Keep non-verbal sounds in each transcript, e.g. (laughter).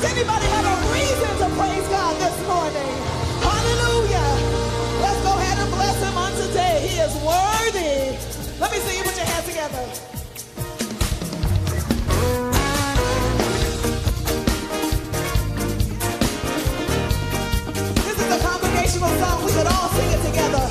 Does anybody have a reason to praise God this morning? Hallelujah. Let's go ahead and bless him on today. He is worthy. Let me see you put your hands together. This is a congregational song. We could all sing it together.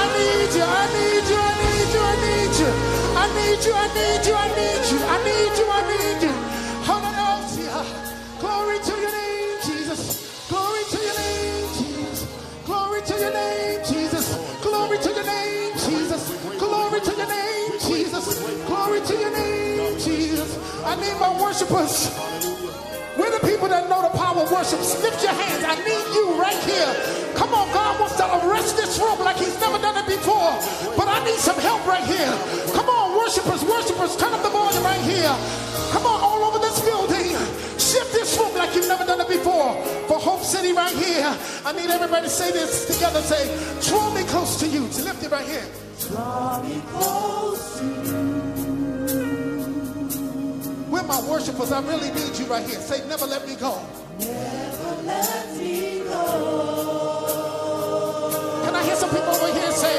I need you, I need you, I need you, I need you. I need you, I need you, I need you. I need you, I need you. Hallelujah. Glory to your name, Jesus. Glory to your name, Jesus. Glory to your name, Jesus. Glory to your name, Jesus. Glory to your name, Jesus. Glory to your name, Jesus. I need my worshipers. We're the people that know the power of worship. Lift your hands. I need you right here. Come on, God wants to arrest this room like he's never done it before. But I need some help right here. Come on, worshipers, worshipers, turn up the volume right here. Come on, all over this building. Shift this room like you've never done it before. For Hope City right here. I need everybody to say this together. Say, draw me close to you. To lift it right here. Draw me close to you. Where my worshipers, I really need you right here. Say, never let me go. Can I hear some people over here say,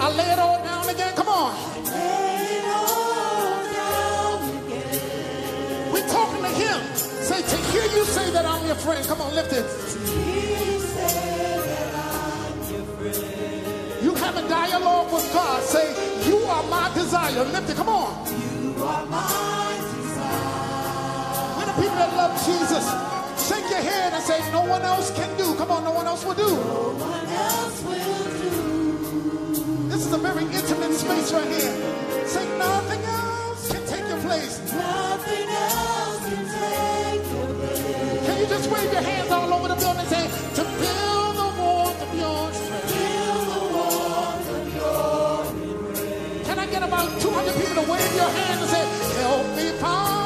I lay it all down again? Come on. We're talking to him. Say, to hear you say that I'm your friend. Come on, lift it. You have a dialogue with God. Say, you are my desire. Lift it. Come on. We're my desire. When the people that love Jesus. Shake your head and say, no one else can do. Come on, no one else will do. This is a very intimate space right here. Say, nothing else can take your place. Nothing else can take your place. Can you just wave your hands all over the building and say, to build the walls of your strength? Build the walls of your embrace. Can I get about 200 people to wave your hands and say, help me find?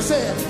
I said.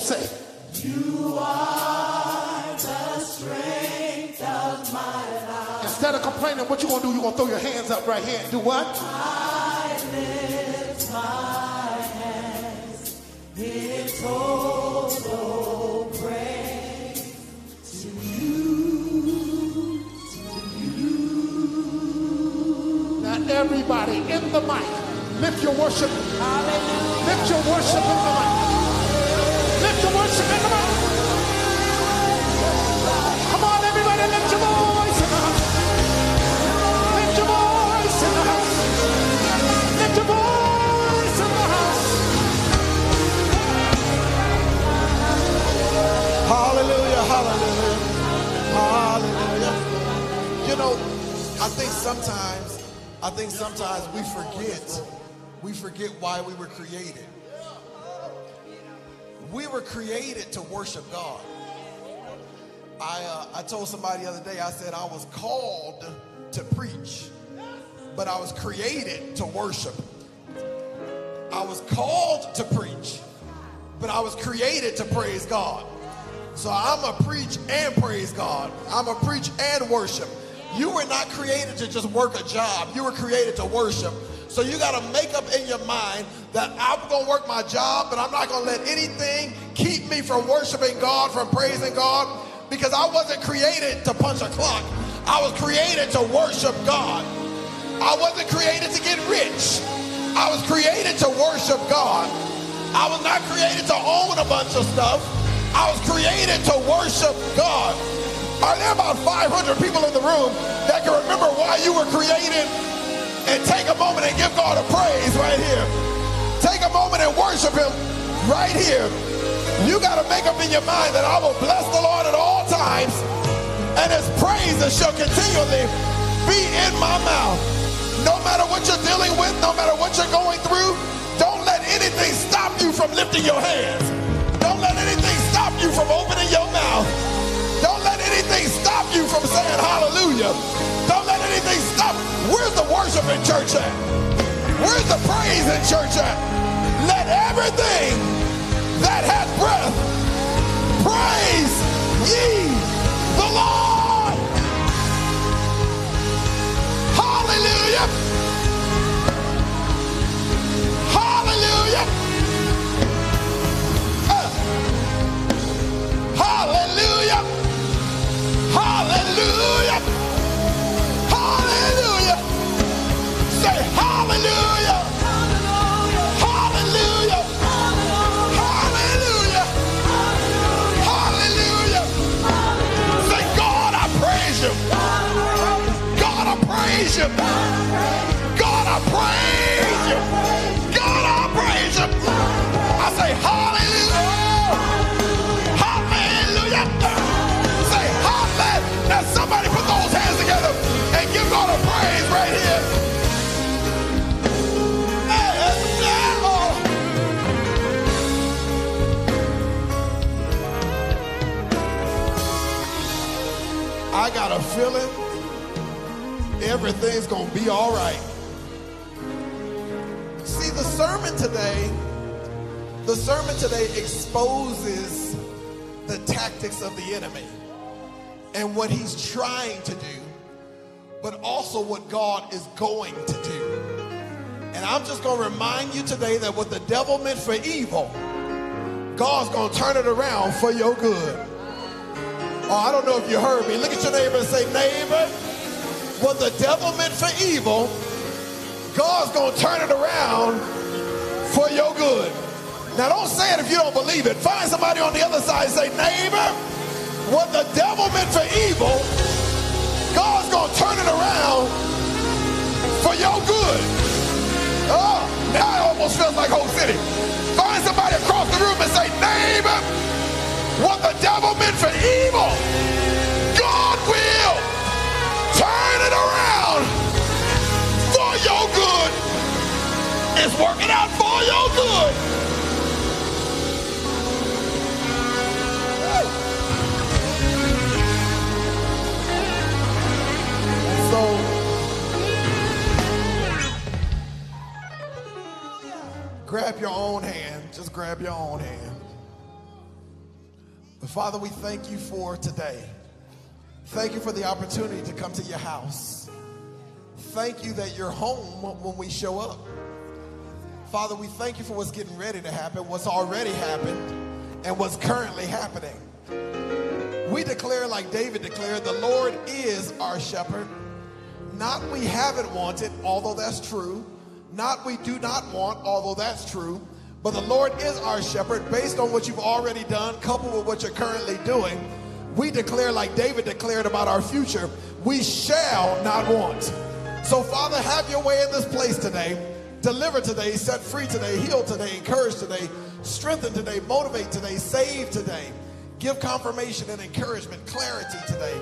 Say? You are the strength of my life. Instead of complaining, what you gonna do? You gonna throw your hands up right here and do what? I lift my hands in total praise to you. Now everybody in the mic, lift your worship. Hallelujah. Lift your worship in the mic. I think sometimes, I think sometimes we forget, we forget why we were created. We were created to worship God. I, uh, I told somebody the other day, I said I was called to preach, but I was created to worship. I was called to preach, but I was created to praise God. So I'm a preach and praise God. I'm a preach and worship. You were not created to just work a job. You were created to worship. So you got to make up in your mind that I'm going to work my job, but I'm not going to let anything keep me from worshiping God, from praising God, because I wasn't created to punch a clock. I was created to worship God. I wasn't created to get rich. I was created to worship God. I was not created to own a bunch of stuff. I was created to worship God. Are there about 500 people in the room that can remember why you were created? And take a moment and give God a praise right here. Take a moment and worship Him right here. You got to make up in your mind that I will bless the Lord at all times, and His praises shall continually be in my mouth. No matter what you're dealing with, no matter what you're going through, don't let anything stop you from lifting your hands. Don't let anything stop you from opening your mouth. You from saying hallelujah. Don't let anything stop. Where's the worship in church at? Where's the praise in church at? Let everything that has breath praise ye the Lord. Hallelujah. Hallelujah. Uh. Hallelujah. Hallelujah. Hallelujah. Say hallelujah. Hallelujah. Hallelujah. Hallelujah. Say, God, I praise you. God, I praise you. God, I praise I got a feeling everything's going to be all right. See, the sermon today, the sermon today exposes the tactics of the enemy and what he's trying to do, but also what God is going to do. And I'm just going to remind you today that what the devil meant for evil, God's going to turn it around for your good. Oh, I don't know if you heard me. Look at your neighbor and say, neighbor, what the devil meant for evil, God's going to turn it around for your good. Now, don't say it if you don't believe it. Find somebody on the other side and say, neighbor, what the devil meant for evil, God's going to turn it around for your good. Oh, now it almost feels like Hope City. Find somebody across the room and say, neighbor, what the devil meant for evil, God will turn it around for your good. It's working out for your good. So, grab your own hand. Just grab your own hand. But Father, we thank you for today. Thank you for the opportunity to come to your house. Thank you that you're home when we show up. Father, we thank you for what's getting ready to happen, what's already happened, and what's currently happening. We declare, like David declared, the Lord is our shepherd. Not we haven't wanted, although that's true. Not we do not want, although that's true, but the Lord is our shepherd based on what you've already done, coupled with what you're currently doing. We declare, like David declared about our future, we shall not want. So, Father, have your way in this place today. Deliver today, set free today, heal today, encourage today, strengthen today, motivate today, save today, give confirmation and encouragement, clarity today,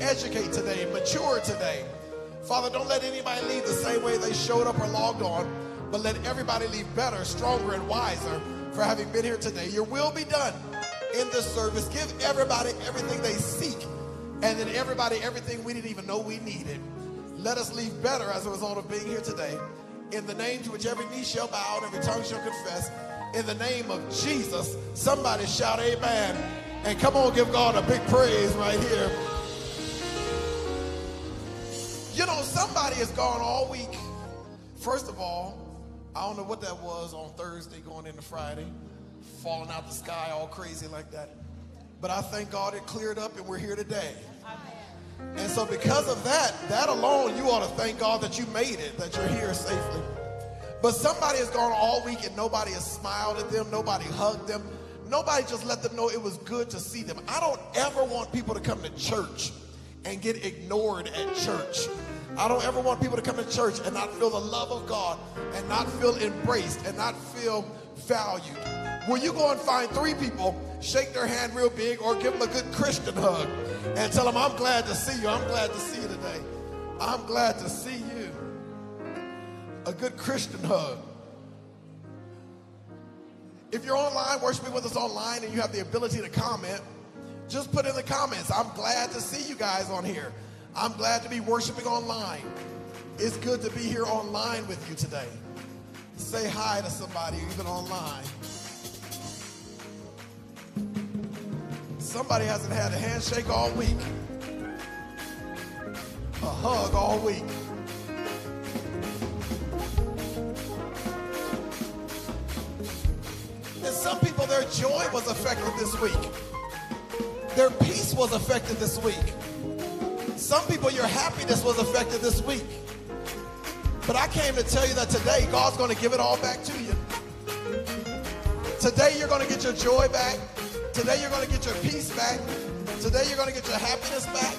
educate today, mature today. Father, don't let anybody leave the same way they showed up or logged on, but let everybody leave better, stronger, and wiser for having been here today. Your will be done in this service. Give everybody everything they seek, and then everybody everything we didn't even know we needed. Let us leave better as a result of being here today. In the name to which every knee shall bow and every tongue shall confess. In the name of Jesus, somebody shout amen. And come on, give God a big praise right here. You know, somebody has gone all week. First of all, I don't know what that was on Thursday going into Friday, falling out the sky all crazy like that. But I thank God it cleared up and we're here today. And so, because of that, that alone, you ought to thank God that you made it, that you're here safely. But somebody has gone all week and nobody has smiled at them, nobody hugged them, nobody just let them know it was good to see them. I don't ever want people to come to church and get ignored at church. I don't ever want people to come to church and not feel the love of God and not feel embraced and not feel valued. Will you go and find three people, shake their hand real big, or give them a good Christian hug and tell them, I'm glad to see you. I'm glad to see you today. I'm glad to see you. A good Christian hug. If you're online, worshiping with us online, and you have the ability to comment, just put in the comments, I'm glad to see you guys on here. I'm glad to be worshiping online. It's good to be here online with you today. Say hi to somebody, even online. Somebody hasn't had a handshake all week, a hug all week. And some people, their joy was affected this week. Their peace was affected this week. Some people, your happiness was affected this week. But I came to tell you that today, God's going to give it all back to you. Today, you're going to get your joy back. Today, you're going to get your peace back. Today, you're going to get your happiness back.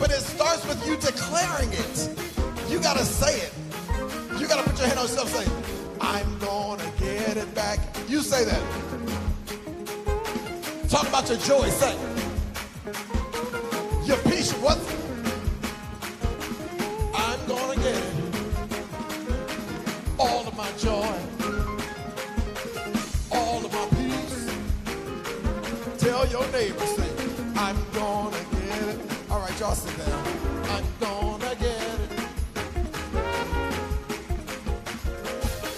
But it starts with you declaring it. You got to say it. You got to put your hand on yourself and say, I'm going to get it back. You say that. Talk about your joy. Say, your peace. What? I'm going to get. All of my joy. All of my peace. Tell your neighbor, say, I'm going to get it. All right, y'all sit down. I'm going to get it.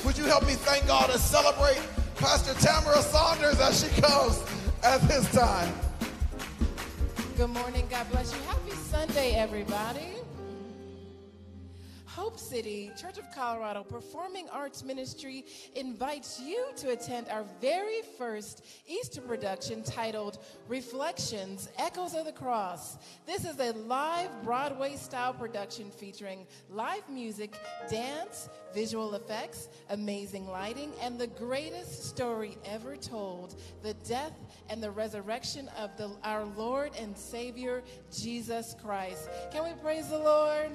Would you help me thank God and celebrate Pastor Tamara Saunders as she comes at this time? Good morning. God bless you. Happy Sunday, everybody. Hope City Church of Colorado Performing Arts Ministry invites you to attend our very first Easter production titled Reflections Echoes of the Cross. This is a live Broadway style production featuring live music, dance, visual effects, amazing lighting, and the greatest story ever told the death and the resurrection of the, our Lord and Savior, Jesus Christ. Can we praise the Lord?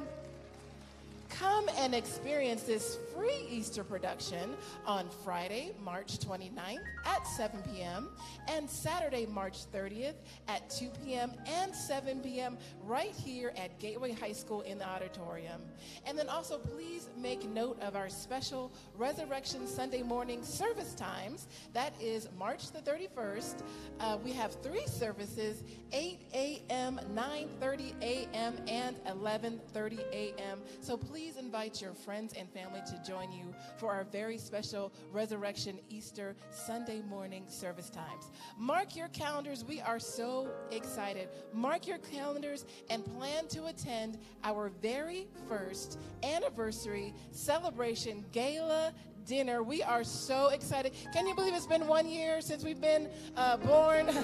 Come and experience this free Easter production on Friday, March 29th at 7 p.m. and Saturday, March 30th at 2 p.m. and 7 p.m. right here at Gateway High School in the auditorium. And then also, please make note of our special Resurrection Sunday morning service times. That is March the 31st. Uh, we have three services 8 a.m., 9:30 a.m., and 11:30 a.m. So please invite your friends and family to join you for our very special Resurrection Easter Sunday morning service times. Mark your calendars. We are so excited. Mark your calendars and plan to attend our very first anniversary celebration gala dinner. We are so excited. Can you believe it's been one year since we've been uh, born? (laughs)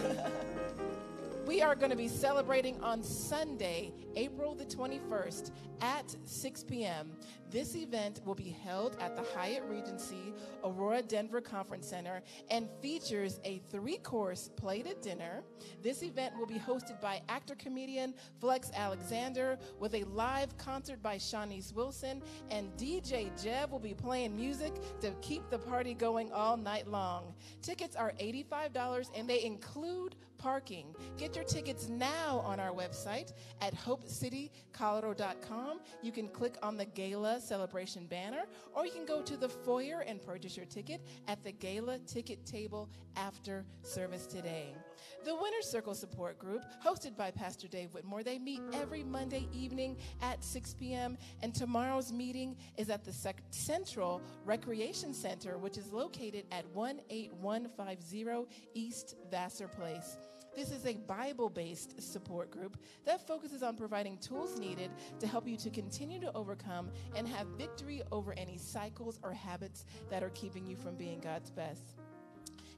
We are going to be celebrating on Sunday, April the 21st at 6 p.m. This event will be held at the Hyatt Regency Aurora Denver Conference Center and features a three course plated dinner. This event will be hosted by actor comedian Flex Alexander with a live concert by Shanice Wilson, and DJ Jeb will be playing music to keep the party going all night long. Tickets are $85 and they include parking. Get your tickets now on our website at hopecitycolorado.com. You can click on the gala celebration banner, or you can go to the foyer and purchase your ticket at the gala ticket table after service today. The Winner's Circle Support Group, hosted by Pastor Dave Whitmore, they meet every Monday evening at 6 p.m. And tomorrow's meeting is at the Sec- Central Recreation Center, which is located at 18150 East Vassar Place. This is a Bible based support group that focuses on providing tools needed to help you to continue to overcome and have victory over any cycles or habits that are keeping you from being God's best.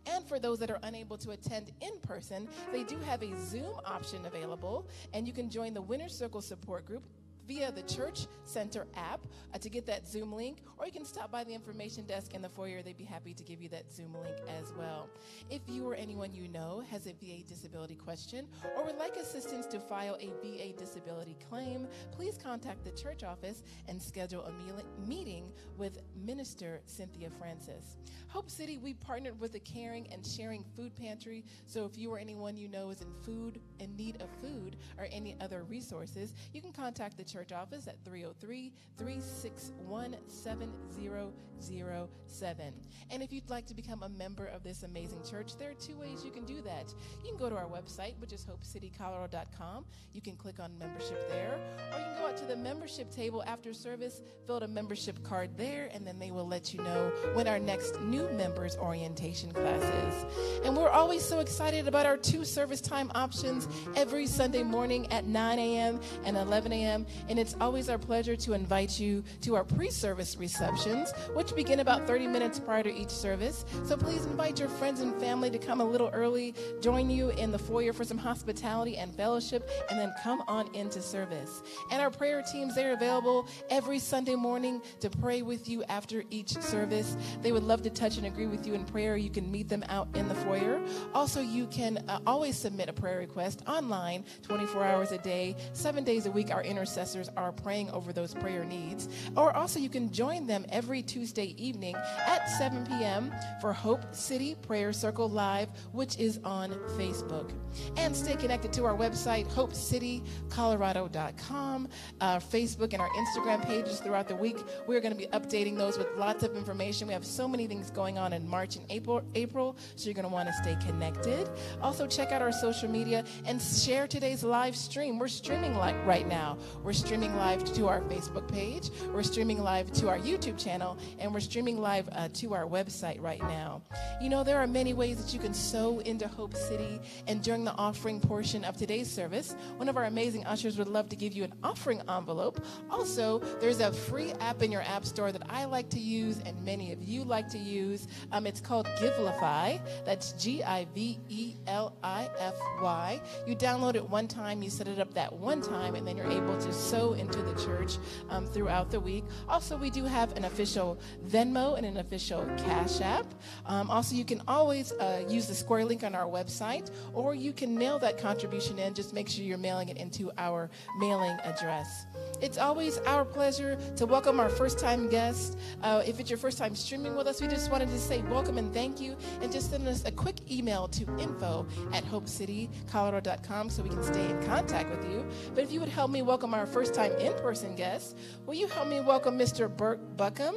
And for those that are unable to attend in person, they do have a Zoom option available, and you can join the Winner's Circle support group via the Church Center app uh, to get that Zoom link, or you can stop by the information desk in the foyer. They'd be happy to give you that Zoom link as well. If you or anyone you know has a VA disability question or would like assistance to file a VA disability claim, please contact the church office and schedule a meeting with Minister Cynthia Francis. Hope City, we partnered with a caring and sharing food pantry. So if you or anyone you know is in food in need of food or any other resources, you can contact the church office at 303 361 7007. And if you'd like to become a member of this amazing church, there are two ways you can do that. You can go to our website, which is hopecitycolorado.com. You can click on membership there, or you can go out to the membership table after service, fill out a membership card there, and then they will let you know when our next new members orientation class is. And we're always so excited about our two service time options every Sunday morning at 9 a.m. and 11 a.m. And it's always our pleasure to invite you to our pre service receptions, which begin about 30 minutes prior to each service. So please invite your friends and family to come a little early, join you in the foyer for some hospitality and fellowship, and then come on into service. And our prayer teams, they're available every Sunday morning to pray with you after each service. They would love to touch and agree with you in prayer. You can meet them out in the foyer. Also, you can uh, always submit a prayer request online 24 hours a day, seven days a week. Our intercessors are praying over those prayer needs. Or also, you can join them every Tuesday evening at 7 p.m. for Hope City Prayer Circle Live, which is on Facebook. And stay connected to our website, hopecitycolorado.com, our uh, Facebook and our Instagram pages throughout the week. We're going to be updating those with lots of information. We have so many things going on in March and April, April so you're going to want to stay connected. Also, check out our social media and share today's live stream. We're streaming like right now. We're streaming live to our Facebook page. We're streaming live to our YouTube channel, and we're streaming live uh, to our website right now. You know, there are many ways that you can sow into Hope City, and during the offering portion of today's service, one of our amazing ushers would love to give you an offering envelope. Also, there's a free app in your app store that I like to use, and many of you like to use. Um, it's called Givelify. That's G I V E L I F Y. You download it one time, you set it up that one time, and then you're able to sow into the church um, throughout the week. Also, we do have an official Venmo and an official Cash App. Um, also, you can always uh, use the square link on our website, or you can mail that contribution in. Just make sure you're mailing it into our mailing address. It's always our pleasure to welcome our first time guests. Uh, if it's your first time streaming with us, we just wanted to say welcome and thank you, and just send us a quick email to info at hopecitycolorado.com so we can stay in contact with you. But if you would help me welcome our first time in person guests, will you help me welcome Mr. Burke Buckham,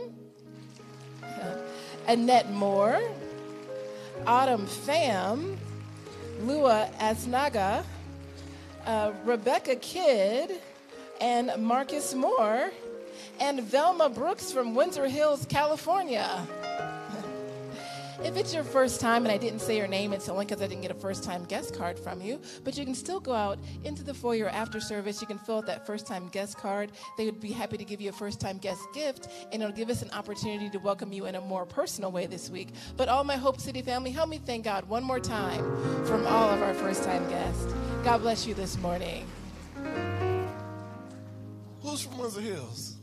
(laughs) Annette Moore, Autumn Pham, Lua Asnaga, uh, Rebecca Kidd, and Marcus Moore, and Velma Brooks from Windsor Hills, California. If it's your first time and I didn't say your name, it's only because I didn't get a first time guest card from you. But you can still go out into the foyer after service. You can fill out that first time guest card. They would be happy to give you a first time guest gift, and it'll give us an opportunity to welcome you in a more personal way this week. But all my Hope City family, help me thank God one more time from all of our first time guests. God bless you this morning. Who's from Windsor Hills?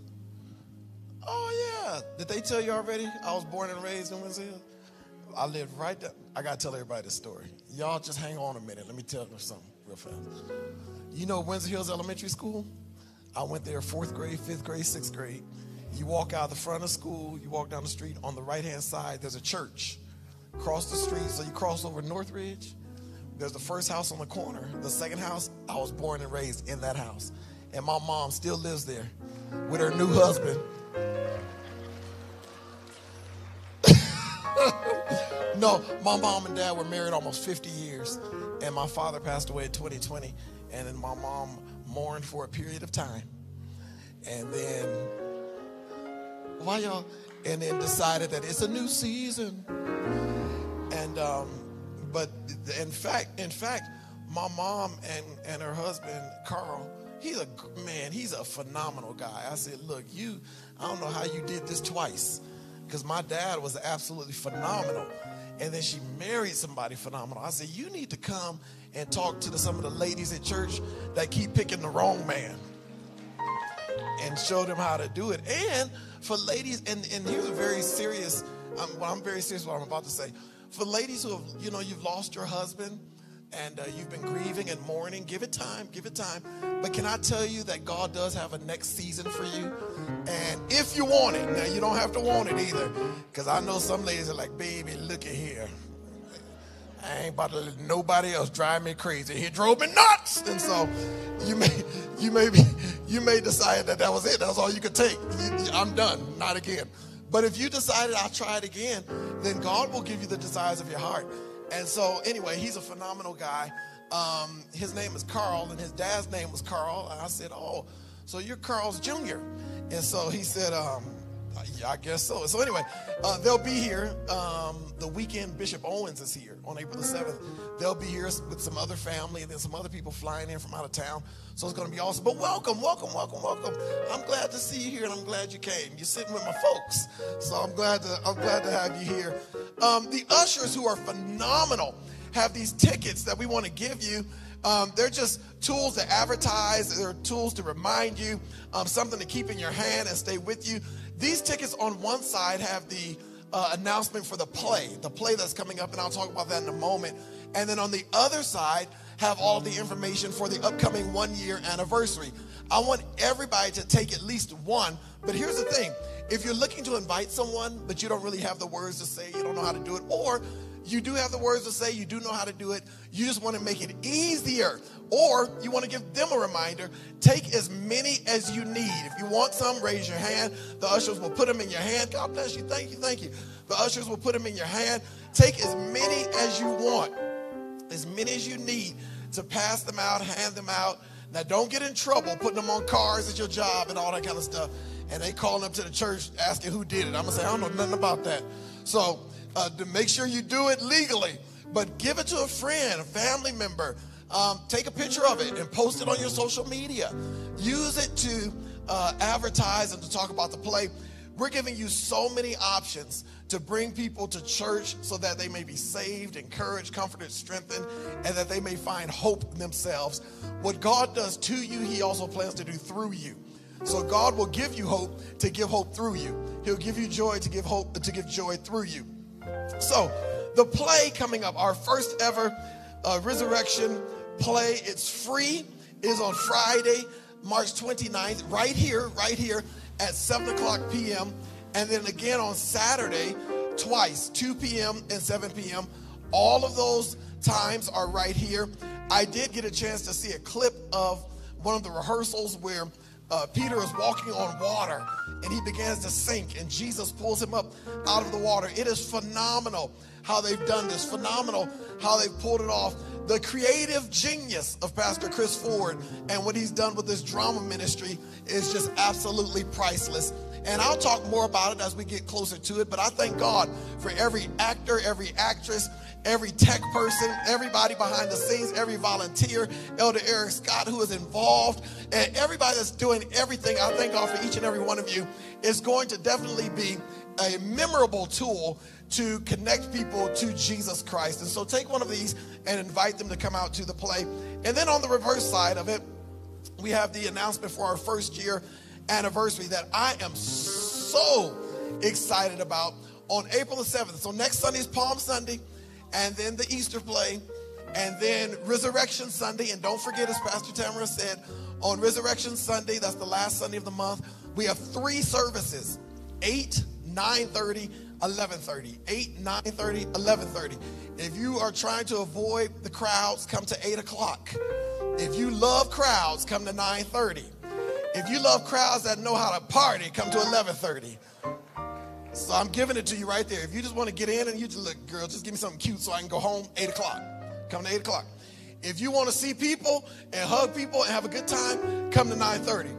Oh, yeah. Did they tell you already? I was born and raised in Windsor Hills. I lived right there. I got to tell everybody this story. Y'all just hang on a minute. Let me tell you something real fast. You know Windsor Hills Elementary School? I went there fourth grade, fifth grade, sixth grade. You walk out the front of school, you walk down the street. On the right hand side, there's a church. Cross the street, so you cross over Northridge. There's the first house on the corner. The second house, I was born and raised in that house. And my mom still lives there with her new husband. (laughs) no, my mom and dad were married almost 50 years. And my father passed away in 2020. And then my mom mourned for a period of time. And then, why y'all? And then decided that it's a new season. And, um, but in fact, in fact, my mom and, and her husband, Carl, he's a man, he's a phenomenal guy. I said, look, you, I don't know how you did this twice. Because my dad was absolutely phenomenal. And then she married somebody phenomenal. I said, you need to come and talk to the, some of the ladies at church that keep picking the wrong man and show them how to do it. And for ladies, and, and here's a very serious, um, well, I'm very serious what I'm about to say. For ladies who have, you know, you've lost your husband and uh, you've been grieving and mourning, give it time, give it time. But can I tell you that God does have a next season for you? And if you want it, now you don't have to want it either. Because I know some ladies are like, baby, look at here. I ain't about to let nobody else drive me crazy. He drove me nuts, and so you may, you may be, you may decide that that was it. That was all you could take. I'm done. Not again. But if you decided I'll try it again, then God will give you the desires of your heart. And so, anyway, he's a phenomenal guy. Um, his name is Carl, and his dad's name was Carl. And I said, "Oh, so you're Carl's Jr." And so he said, um, I guess so. So anyway, uh, they'll be here um, the weekend. Bishop Owens is here on April the seventh. They'll be here with some other family and then some other people flying in from out of town. So it's going to be awesome. But welcome, welcome, welcome, welcome. I'm glad to see you here, and I'm glad you came. You're sitting with my folks, so I'm glad to I'm glad to have you here. Um, the ushers who are phenomenal have these tickets that we want to give you. Um, they're just tools to advertise. They're tools to remind you, um, something to keep in your hand and stay with you. These tickets on one side have the uh, announcement for the play, the play that's coming up, and I'll talk about that in a moment. And then on the other side, have all the information for the upcoming one year anniversary. I want everybody to take at least one, but here's the thing if you're looking to invite someone, but you don't really have the words to say, you don't know how to do it, or you do have the words to say, you do know how to do it, you just want to make it easier, or you want to give them a reminder, take as many as you need. If you want some, raise your hand. The ushers will put them in your hand. God bless you. Thank you. Thank you. The ushers will put them in your hand. Take as many as you want, as many as you need to pass them out, hand them out. Now, don't get in trouble putting them on cars at your job and all that kind of stuff. And they calling up to the church asking who did it. I'm going to say, I don't know nothing about that. So, uh, to make sure you do it legally, but give it to a friend, a family member. Um, take a picture of it and post it on your social media. Use it to uh, advertise and to talk about the play. We're giving you so many options to bring people to church so that they may be saved, encouraged, comforted, strengthened, and that they may find hope themselves. What God does to you, He also plans to do through you. So God will give you hope to give hope through you. He'll give you joy to give hope to give joy through you. So the play coming up, our first ever uh, resurrection play, it's free. It is on Friday, March 29th, right here, right here at 7 o'clock p.m. And then again on Saturday, twice, 2 p.m. and 7 p.m. All of those times are right here. I did get a chance to see a clip of one of the rehearsals where uh, Peter is walking on water and he begins to sink, and Jesus pulls him up out of the water. It is phenomenal how they've done this, phenomenal how they've pulled it off. The creative genius of Pastor Chris Ford and what he's done with this drama ministry is just absolutely priceless. And I'll talk more about it as we get closer to it. But I thank God for every actor, every actress, every tech person, everybody behind the scenes, every volunteer, Elder Eric Scott who is involved, and everybody that's doing everything. I thank God for each and every one of you. It's going to definitely be a memorable tool to connect people to Jesus Christ. And so take one of these and invite them to come out to the play. And then on the reverse side of it, we have the announcement for our first year anniversary that I am so excited about on April the 7th. So next Sunday is Palm Sunday, and then the Easter play, and then Resurrection Sunday. And don't forget, as Pastor Tamara said, on Resurrection Sunday, that's the last Sunday of the month, we have three services 8, 9.30, 11.30. 8, 9.30, 11.30. If you are trying to avoid the crowds, come to 8 o'clock. If you love crowds, come to 9:30. If you love crowds that know how to party, come to 11:30. So I'm giving it to you right there. If you just want to get in and you just look, girl, just give me something cute so I can go home 8 o'clock. Come to 8 o'clock. If you want to see people and hug people and have a good time, come to 9:30.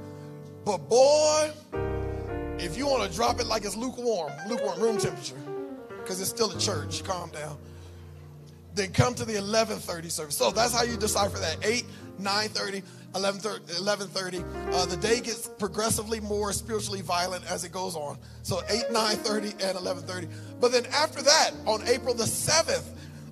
But boy, if you want to drop it like it's lukewarm, lukewarm room temperature, because it's still a church, calm down. Then come to the 11:30 service. So that's how you decipher that. 8, 9:30, 11:30. Uh, the day gets progressively more spiritually violent as it goes on. So 8, 9:30, and 11:30. But then after that, on April the 7th,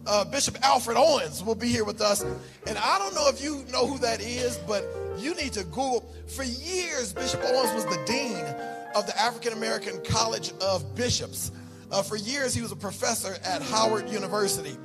uh, Bishop Alfred Owens will be here with us. And I don't know if you know who that is, but you need to Google. For years, Bishop Owens was the dean of the African American College of Bishops. Uh, for years, he was a professor at Howard University.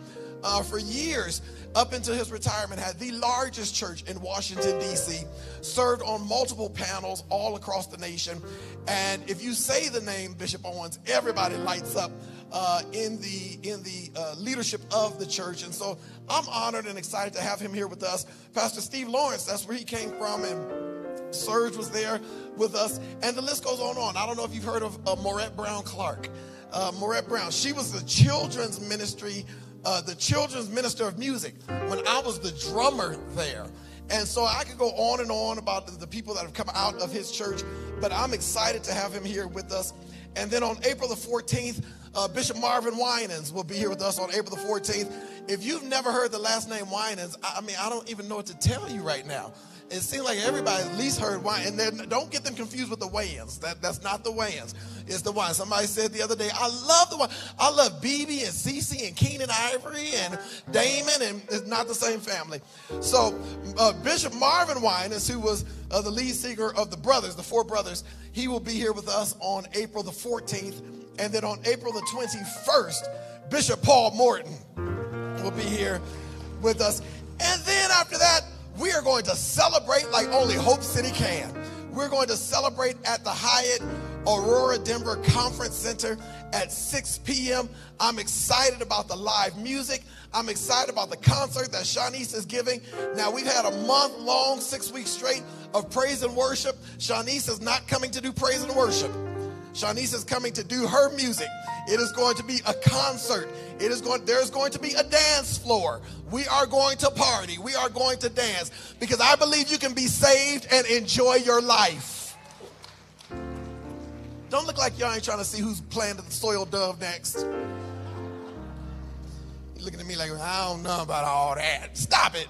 Uh, for years, up until his retirement, had the largest church in Washington, D.C., served on multiple panels all across the nation. And if you say the name Bishop Owens, everybody lights up uh, in the, in the uh, leadership of the church. And so I'm honored and excited to have him here with us. Pastor Steve Lawrence, that's where he came from. And Serge was there with us. And the list goes on and on. I don't know if you've heard of uh, Maurette Brown Clark. Uh, Maurette Brown, she was the children's ministry uh, the children's minister of music when I was the drummer there. And so I could go on and on about the, the people that have come out of his church, but I'm excited to have him here with us. And then on April the 14th, uh, Bishop Marvin Winans will be here with us on April the 14th. If you've never heard the last name Winans, I, I mean, I don't even know what to tell you right now it seems like everybody at least heard wine. And then don't get them confused with the Wayans. That, that's not the Wayans. It's the wine. Somebody said the other day, I love the wine. I love BeBe and Cece and Keenan Ivory and Damon, and it's not the same family. So uh, Bishop Marvin Winans, who was uh, the lead singer of the brothers, the four brothers, he will be here with us on April the 14th. And then on April the 21st, Bishop Paul Morton will be here with us. And then after that, we are going to celebrate like only Hope City can. We're going to celebrate at the Hyatt Aurora Denver Conference Center at 6 p.m. I'm excited about the live music. I'm excited about the concert that Shanice is giving. Now, we've had a month long, six weeks straight of praise and worship. Shanice is not coming to do praise and worship. Shanice is coming to do her music. It is going to be a concert. It is going there's going to be a dance floor. We are going to party. We are going to dance because I believe you can be saved and enjoy your life. Don't look like y'all ain't trying to see who's playing the soil dove next. You're looking at me like I don't know about all that. Stop it.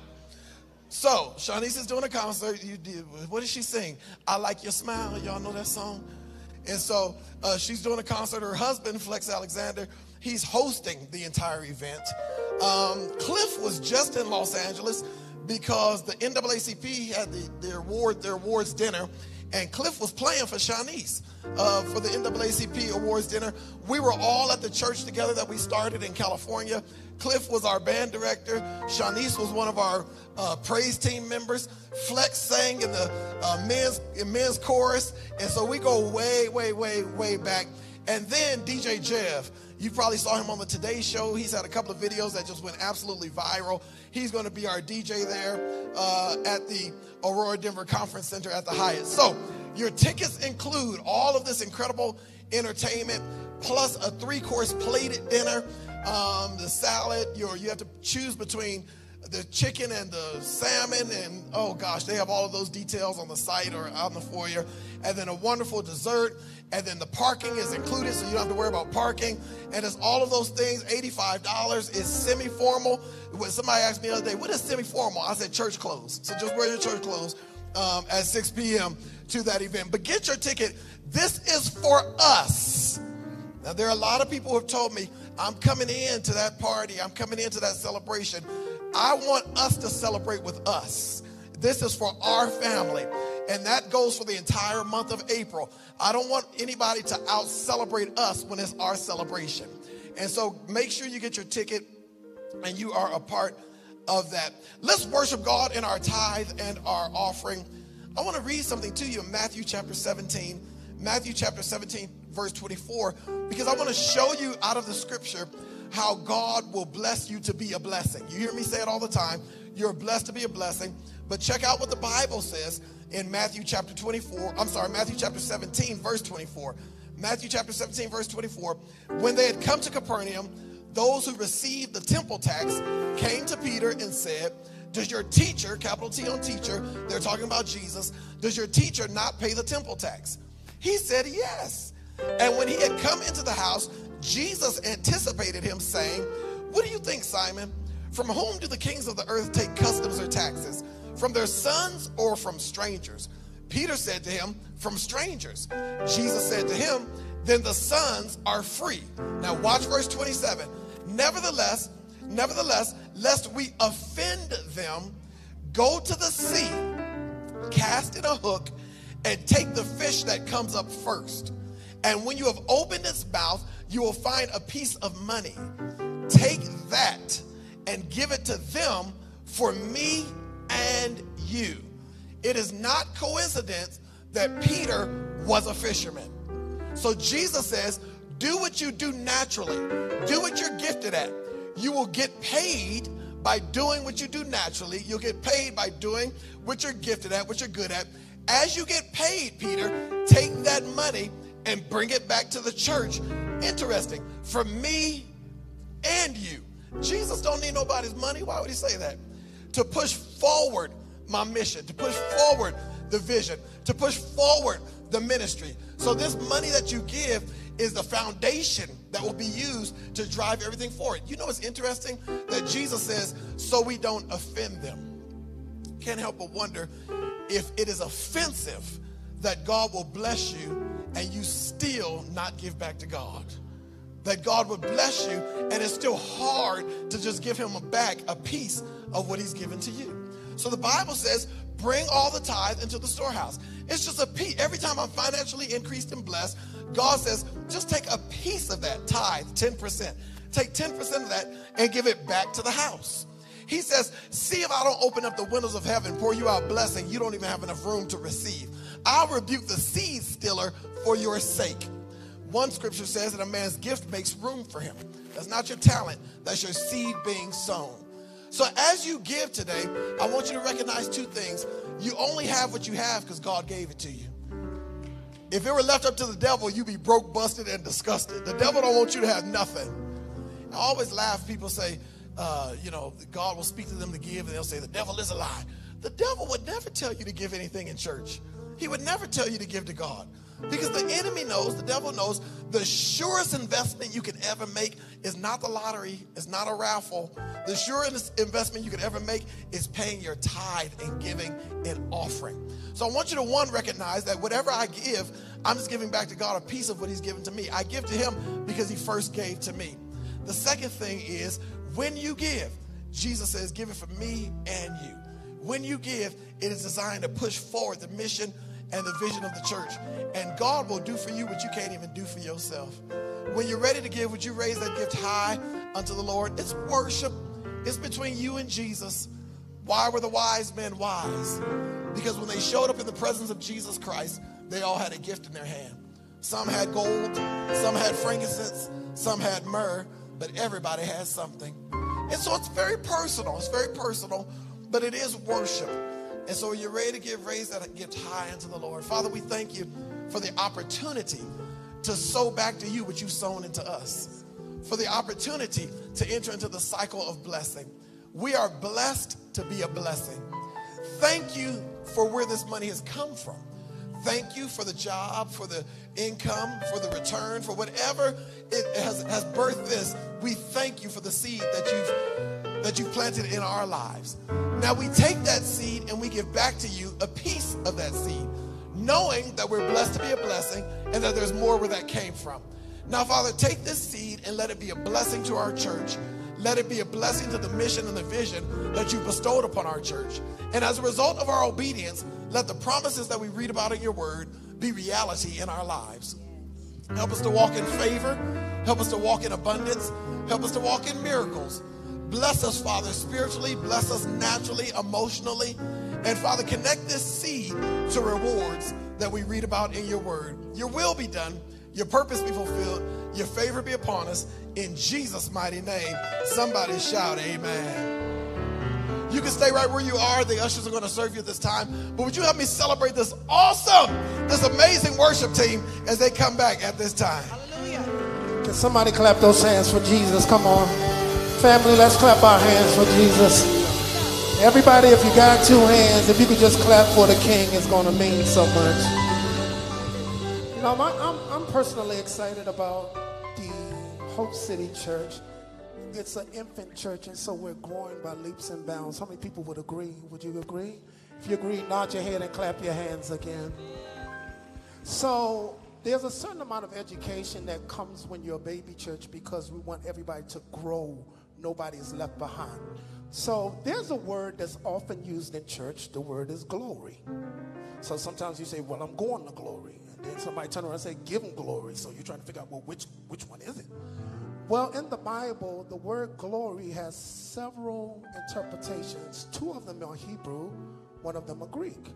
So Shanice is doing a concert. You did. What did she sing? I like your smile. Y'all know that song. And so uh, she's doing a concert. Her husband, Flex Alexander, he's hosting the entire event. Um, Cliff was just in Los Angeles because the NAACP had the, their award their awards dinner, and Cliff was playing for Shanice uh, for the NAACP awards dinner. We were all at the church together that we started in California. Cliff was our band director. Shanice was one of our uh, praise team members. Flex sang in the uh, men's in men's chorus, and so we go way, way, way, way back. And then DJ Jeff, you probably saw him on the Today Show. He's had a couple of videos that just went absolutely viral. He's going to be our DJ there uh, at the Aurora Denver Conference Center at the Hyatt. So your tickets include all of this incredible entertainment plus a three-course plated dinner um, the salad. Your, you have to choose between the chicken and the salmon, and oh gosh, they have all of those details on the site or out in the foyer. And then a wonderful dessert, and then the parking is included, so you don't have to worry about parking. And it's all of those things. $85 is semi-formal. When somebody asked me the other day, what is semi-formal? I said church clothes. So just wear your church clothes um, at 6 p.m. to that event. But get your ticket. This is for us. Now there are a lot of people who have told me, I'm coming in to that party, I'm coming into that celebration. I want us to celebrate with us. This is for our family. And that goes for the entire month of April. I don't want anybody to out celebrate us when it's our celebration. And so make sure you get your ticket and you are a part of that. Let's worship God in our tithe and our offering. I want to read something to you in Matthew chapter 17. Matthew chapter 17, verse 24, because I want to show you out of the scripture how God will bless you to be a blessing. You hear me say it all the time. You're blessed to be a blessing. But check out what the Bible says in Matthew chapter 24. I'm sorry, Matthew chapter 17, verse 24. Matthew chapter 17, verse 24. When they had come to Capernaum, those who received the temple tax came to Peter and said, Does your teacher, capital T on teacher, they're talking about Jesus, does your teacher not pay the temple tax? He said, Yes. And when he had come into the house, Jesus anticipated him, saying, What do you think, Simon? From whom do the kings of the earth take customs or taxes? From their sons or from strangers? Peter said to him, From strangers. Jesus said to him, Then the sons are free. Now watch verse 27. Nevertheless, nevertheless, lest we offend them, go to the sea, cast in a hook, and take the fish that comes up first. And when you have opened its mouth, you will find a piece of money. Take that and give it to them for me and you. It is not coincidence that Peter was a fisherman. So Jesus says, do what you do naturally. Do what you're gifted at. You will get paid by doing what you do naturally. You'll get paid by doing what you're gifted at, what you're good at. As you get paid, Peter, take that money and bring it back to the church. Interesting. For me and you. Jesus don't need nobody's money. Why would he say that? To push forward my mission, to push forward the vision, to push forward the ministry. So this money that you give is the foundation that will be used to drive everything forward. You know it's interesting that Jesus says, so we don't offend them. Can't help but wonder if it is offensive that God will bless you and you still not give back to God. That God would bless you and it's still hard to just give him back a piece of what he's given to you. So the Bible says, bring all the tithe into the storehouse. It's just a piece. Every time I'm financially increased and blessed, God says, just take a piece of that tithe, 10%. Take 10% of that and give it back to the house. He says, see if I don't open up the windows of heaven, pour you out blessing, you don't even have enough room to receive. I'll rebuke the seed stealer for your sake. One scripture says that a man's gift makes room for him. That's not your talent, that's your seed being sown. So as you give today, I want you to recognize two things. You only have what you have because God gave it to you. If it were left up to the devil, you'd be broke, busted, and disgusted. The devil don't want you to have nothing. I always laugh. People say, uh, you know, God will speak to them to give, and they'll say, the devil is a lie. The devil would never tell you to give anything in church. He would never tell you to give to God. Because the enemy knows, the devil knows, the surest investment you could ever make is not the lottery, it's not a raffle. The surest investment you could ever make is paying your tithe and giving an offering. So I want you to one recognize that whatever I give, I'm just giving back to God a piece of what He's given to me. I give to Him because He first gave to me. The second thing is when you give, Jesus says, give it for me and you. When you give, it is designed to push forward the mission and the vision of the church. And God will do for you what you can't even do for yourself. When you're ready to give, would you raise that gift high unto the Lord? It's worship, it's between you and Jesus. Why were the wise men wise? Because when they showed up in the presence of Jesus Christ, they all had a gift in their hand. Some had gold, some had frankincense, some had myrrh, but everybody has something. And so it's very personal. It's very personal, but it is worship. And so you're ready to give, raise that gift high unto the Lord. Father, we thank you for the opportunity to sow back to you what you've sown into us, for the opportunity to enter into the cycle of blessing. We are blessed to be a blessing. Thank you for where this money has come from. Thank you for the job, for the income, for the return, for whatever it has, has birthed this. We thank you for the seed that you've that you've planted in our lives. Now we take that seed and we give back to you a piece of that seed, knowing that we're blessed to be a blessing and that there's more where that came from. Now, Father, take this seed and let it be a blessing to our church. Let it be a blessing to the mission and the vision that you bestowed upon our church. And as a result of our obedience, let the promises that we read about in your word be reality in our lives. Help us to walk in favor. Help us to walk in abundance. Help us to walk in miracles. Bless us, Father, spiritually. Bless us naturally, emotionally. And Father, connect this seed to rewards that we read about in your word. Your will be done, your purpose be fulfilled, your favor be upon us. In Jesus' mighty name, somebody shout, Amen. You can stay right where you are. The ushers are going to serve you at this time. But would you help me celebrate this awesome, this amazing worship team as they come back at this time? Hallelujah. Can somebody clap those hands for Jesus? Come on. Family, let's clap our hands for Jesus. Everybody, if you got two hands, if you could just clap for the King, it's going to mean so much. Know, my, I'm, I'm personally excited about the Hope City Church. It's an infant church, and so we're growing by leaps and bounds. How many people would agree? Would you agree? If you agree, nod your head and clap your hands again. So there's a certain amount of education that comes when you're a baby church because we want everybody to grow. Nobody is left behind. So there's a word that's often used in church. The word is glory. So sometimes you say, well, I'm going to glory. Then somebody turn around and say, give him glory. So you're trying to figure out, well, which, which one is it? Well, in the Bible, the word glory has several interpretations. Two of them are Hebrew, one of them are Greek.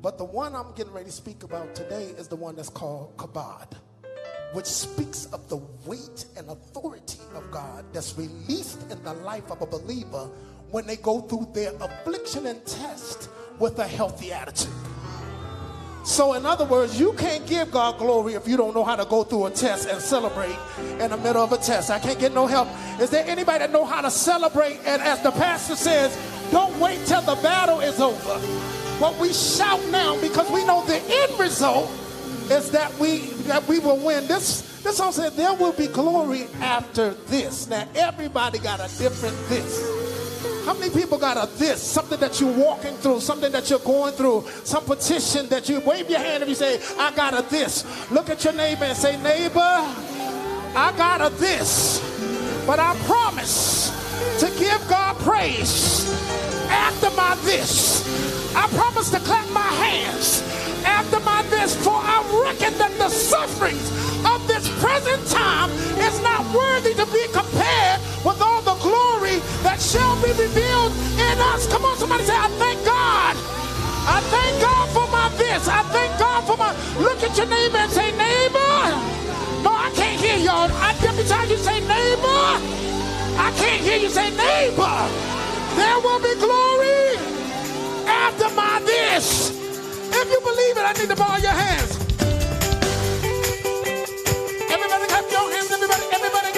But the one I'm getting ready to speak about today is the one that's called kabod, which speaks of the weight and authority of God that's released in the life of a believer when they go through their affliction and test with a healthy attitude. So, in other words, you can't give God glory if you don't know how to go through a test and celebrate in the middle of a test. I can't get no help. Is there anybody that know how to celebrate? And as the pastor says, don't wait till the battle is over. But we shout now because we know the end result is that we that we will win. This this song said there will be glory after this. Now everybody got a different this. How many people got a this? Something that you're walking through, something that you're going through, some petition that you wave your hand if you say, I got a this. Look at your neighbor and say, neighbor, I got a this. But I promise to give God praise after my this. I promise to clap my hands after my this, for I reckon that the sufferings of this present time is not worthy to be compared shall be revealed in us. Come on, somebody say, I thank God. I thank God for my this. I thank God for my. Look at your neighbor and say, neighbor. No, I can't hear y'all. I every time you say neighbor, I can't hear you say neighbor. There will be glory after my this. If you believe it, I need to borrow your hands. Everybody clap your hands. Everybody, everybody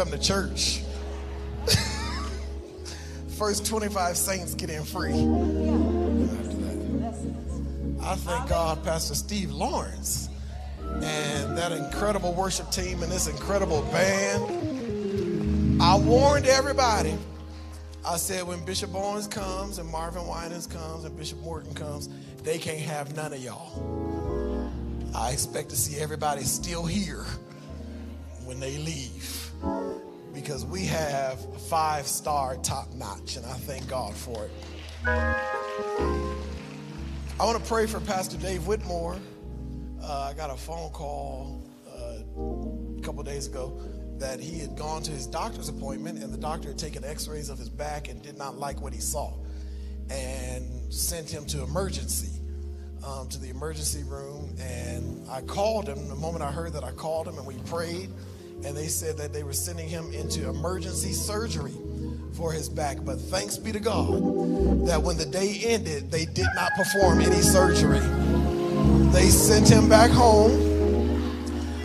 come to church. (laughs) First 25 saints get in free. I thank God, Pastor Steve Lawrence, and that incredible worship team and this incredible band. I warned everybody. I said when Bishop Owens comes and Marvin Winans comes and Bishop Morton comes, they can't have none of y'all. I expect to see everybody still here when they leave because we have five star top notch, and I thank God for it. I want to pray for Pastor Dave Whitmore. Uh, I got a phone call uh, a couple days ago that he had gone to his doctor's appointment and the doctor had taken x rays of his back and did not like what he saw and sent him to emergency. Um, to the emergency room, and I called him. The moment I heard that, I called him and we prayed and they said that they were sending him into emergency surgery for his back. But thanks be to God that when the day ended, they did not perform any surgery. They sent him back home.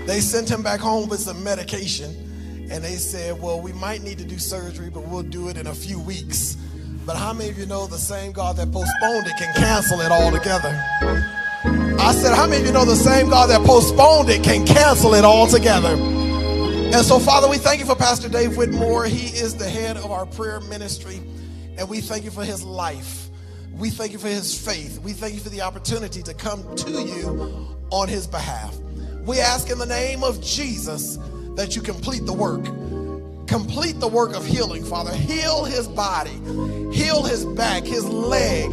They sent him back home with some medication. And they said, Well, we might need to do surgery, but we'll do it in a few weeks. But how many of you know the same God that postponed it can cancel it altogether? I said, How many of you know the same God that postponed it can cancel it altogether? And so, Father, we thank you for Pastor Dave Whitmore. He is the head of our prayer ministry, and we thank you for his life. We thank you for his faith. We thank you for the opportunity to come to you on his behalf. We ask in the name of Jesus that you complete the work. Complete the work of healing, Father. Heal his body, heal his back, his leg,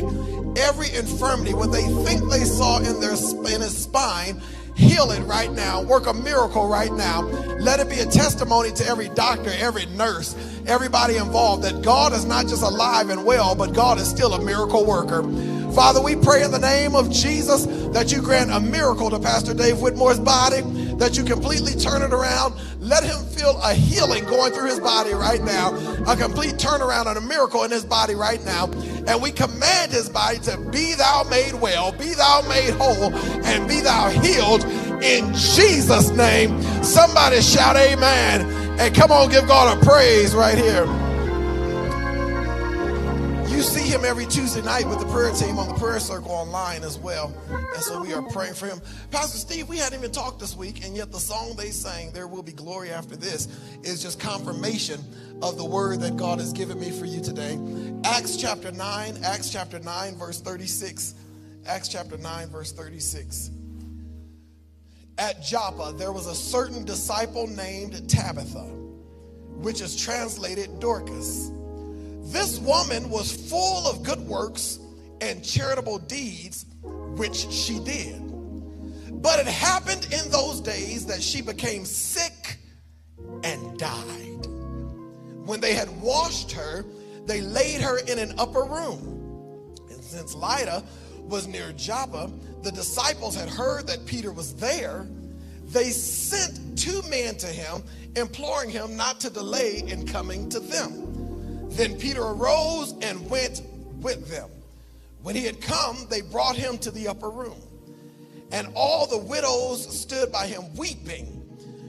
every infirmity, what they think they saw in their in his spine Heal it right now. Work a miracle right now. Let it be a testimony to every doctor, every nurse, everybody involved that God is not just alive and well, but God is still a miracle worker. Father, we pray in the name of Jesus that you grant a miracle to Pastor Dave Whitmore's body, that you completely turn it around. Let him feel a healing going through his body right now, a complete turnaround and a miracle in his body right now. And we command his body to be thou made well, be thou made whole, and be thou healed in Jesus' name. Somebody shout amen. And come on, give God a praise right here. You see him every Tuesday night with the prayer team on the prayer circle online as well. And so we are praying for him. Pastor Steve, we hadn't even talked this week, and yet the song they sang, There Will Be Glory After This, is just confirmation of the word that God has given me for you today. Acts chapter 9, Acts chapter 9, verse 36. Acts chapter 9, verse 36 at Joppa, there was a certain disciple named Tabitha, which is translated Dorcas. This woman was full of good works and charitable deeds, which she did. But it happened in those days that she became sick and died. When they had washed her, they laid her in an upper room. And since Lydda was near Joppa, the disciples had heard that Peter was there, they sent two men to him, imploring him not to delay in coming to them. Then Peter arose and went with them. When he had come, they brought him to the upper room. And all the widows stood by him weeping,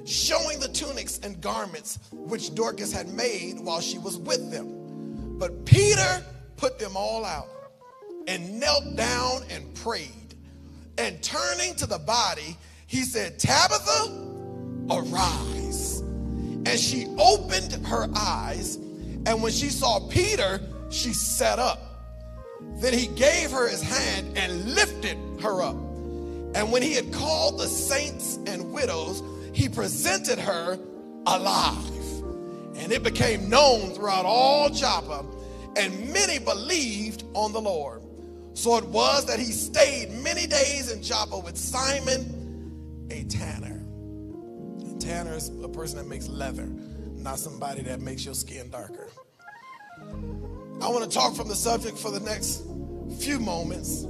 showing the tunics and garments which Dorcas had made while she was with them. But Peter put them all out and knelt down and prayed. And turning to the body, he said, Tabitha, arise. And she opened her eyes. And when she saw Peter, she sat up. Then he gave her his hand and lifted her up. And when he had called the saints and widows, he presented her alive. And it became known throughout all Joppa, and many believed on the Lord. So it was that he stayed many days in Joppa with Simon, a tanner. A tanner is a person that makes leather, not somebody that makes your skin darker. I want to talk from the subject for the next few moments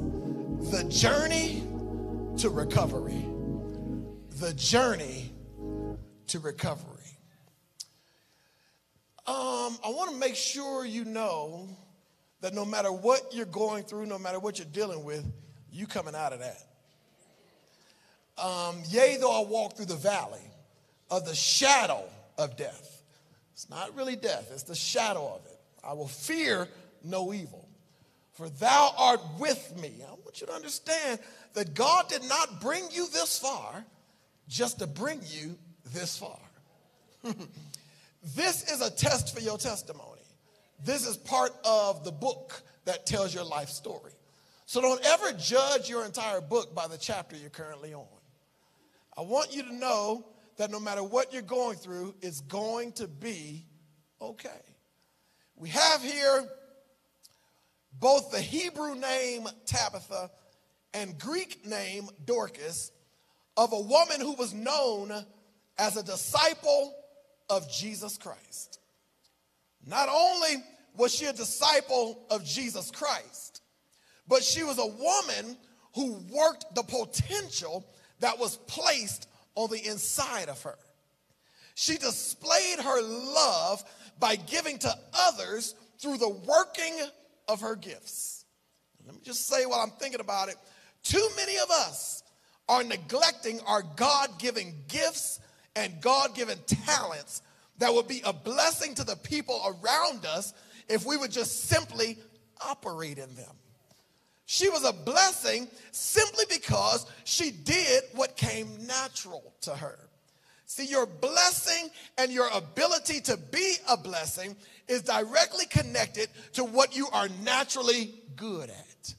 the journey to recovery. The journey to recovery. Um, I want to make sure you know that no matter what you're going through, no matter what you're dealing with, you coming out of that. Um, yea, though I walk through the valley of the shadow of death. It's not really death, it's the shadow of it. I will fear no evil, for thou art with me. I want you to understand that God did not bring you this far just to bring you this far. (laughs) this is a test for your testimony. This is part of the book that tells your life story. So don't ever judge your entire book by the chapter you're currently on. I want you to know that no matter what you're going through, it's going to be okay. We have here both the Hebrew name Tabitha and Greek name Dorcas of a woman who was known as a disciple of Jesus Christ. Not only was she a disciple of Jesus Christ, but she was a woman who worked the potential that was placed on the inside of her. She displayed her love by giving to others through the working of her gifts. Let me just say while I'm thinking about it too many of us are neglecting our God given gifts and God given talents that would be a blessing to the people around us if we would just simply operate in them. She was a blessing simply because she did what came natural to her. See, your blessing and your ability to be a blessing is directly connected to what you are naturally good at.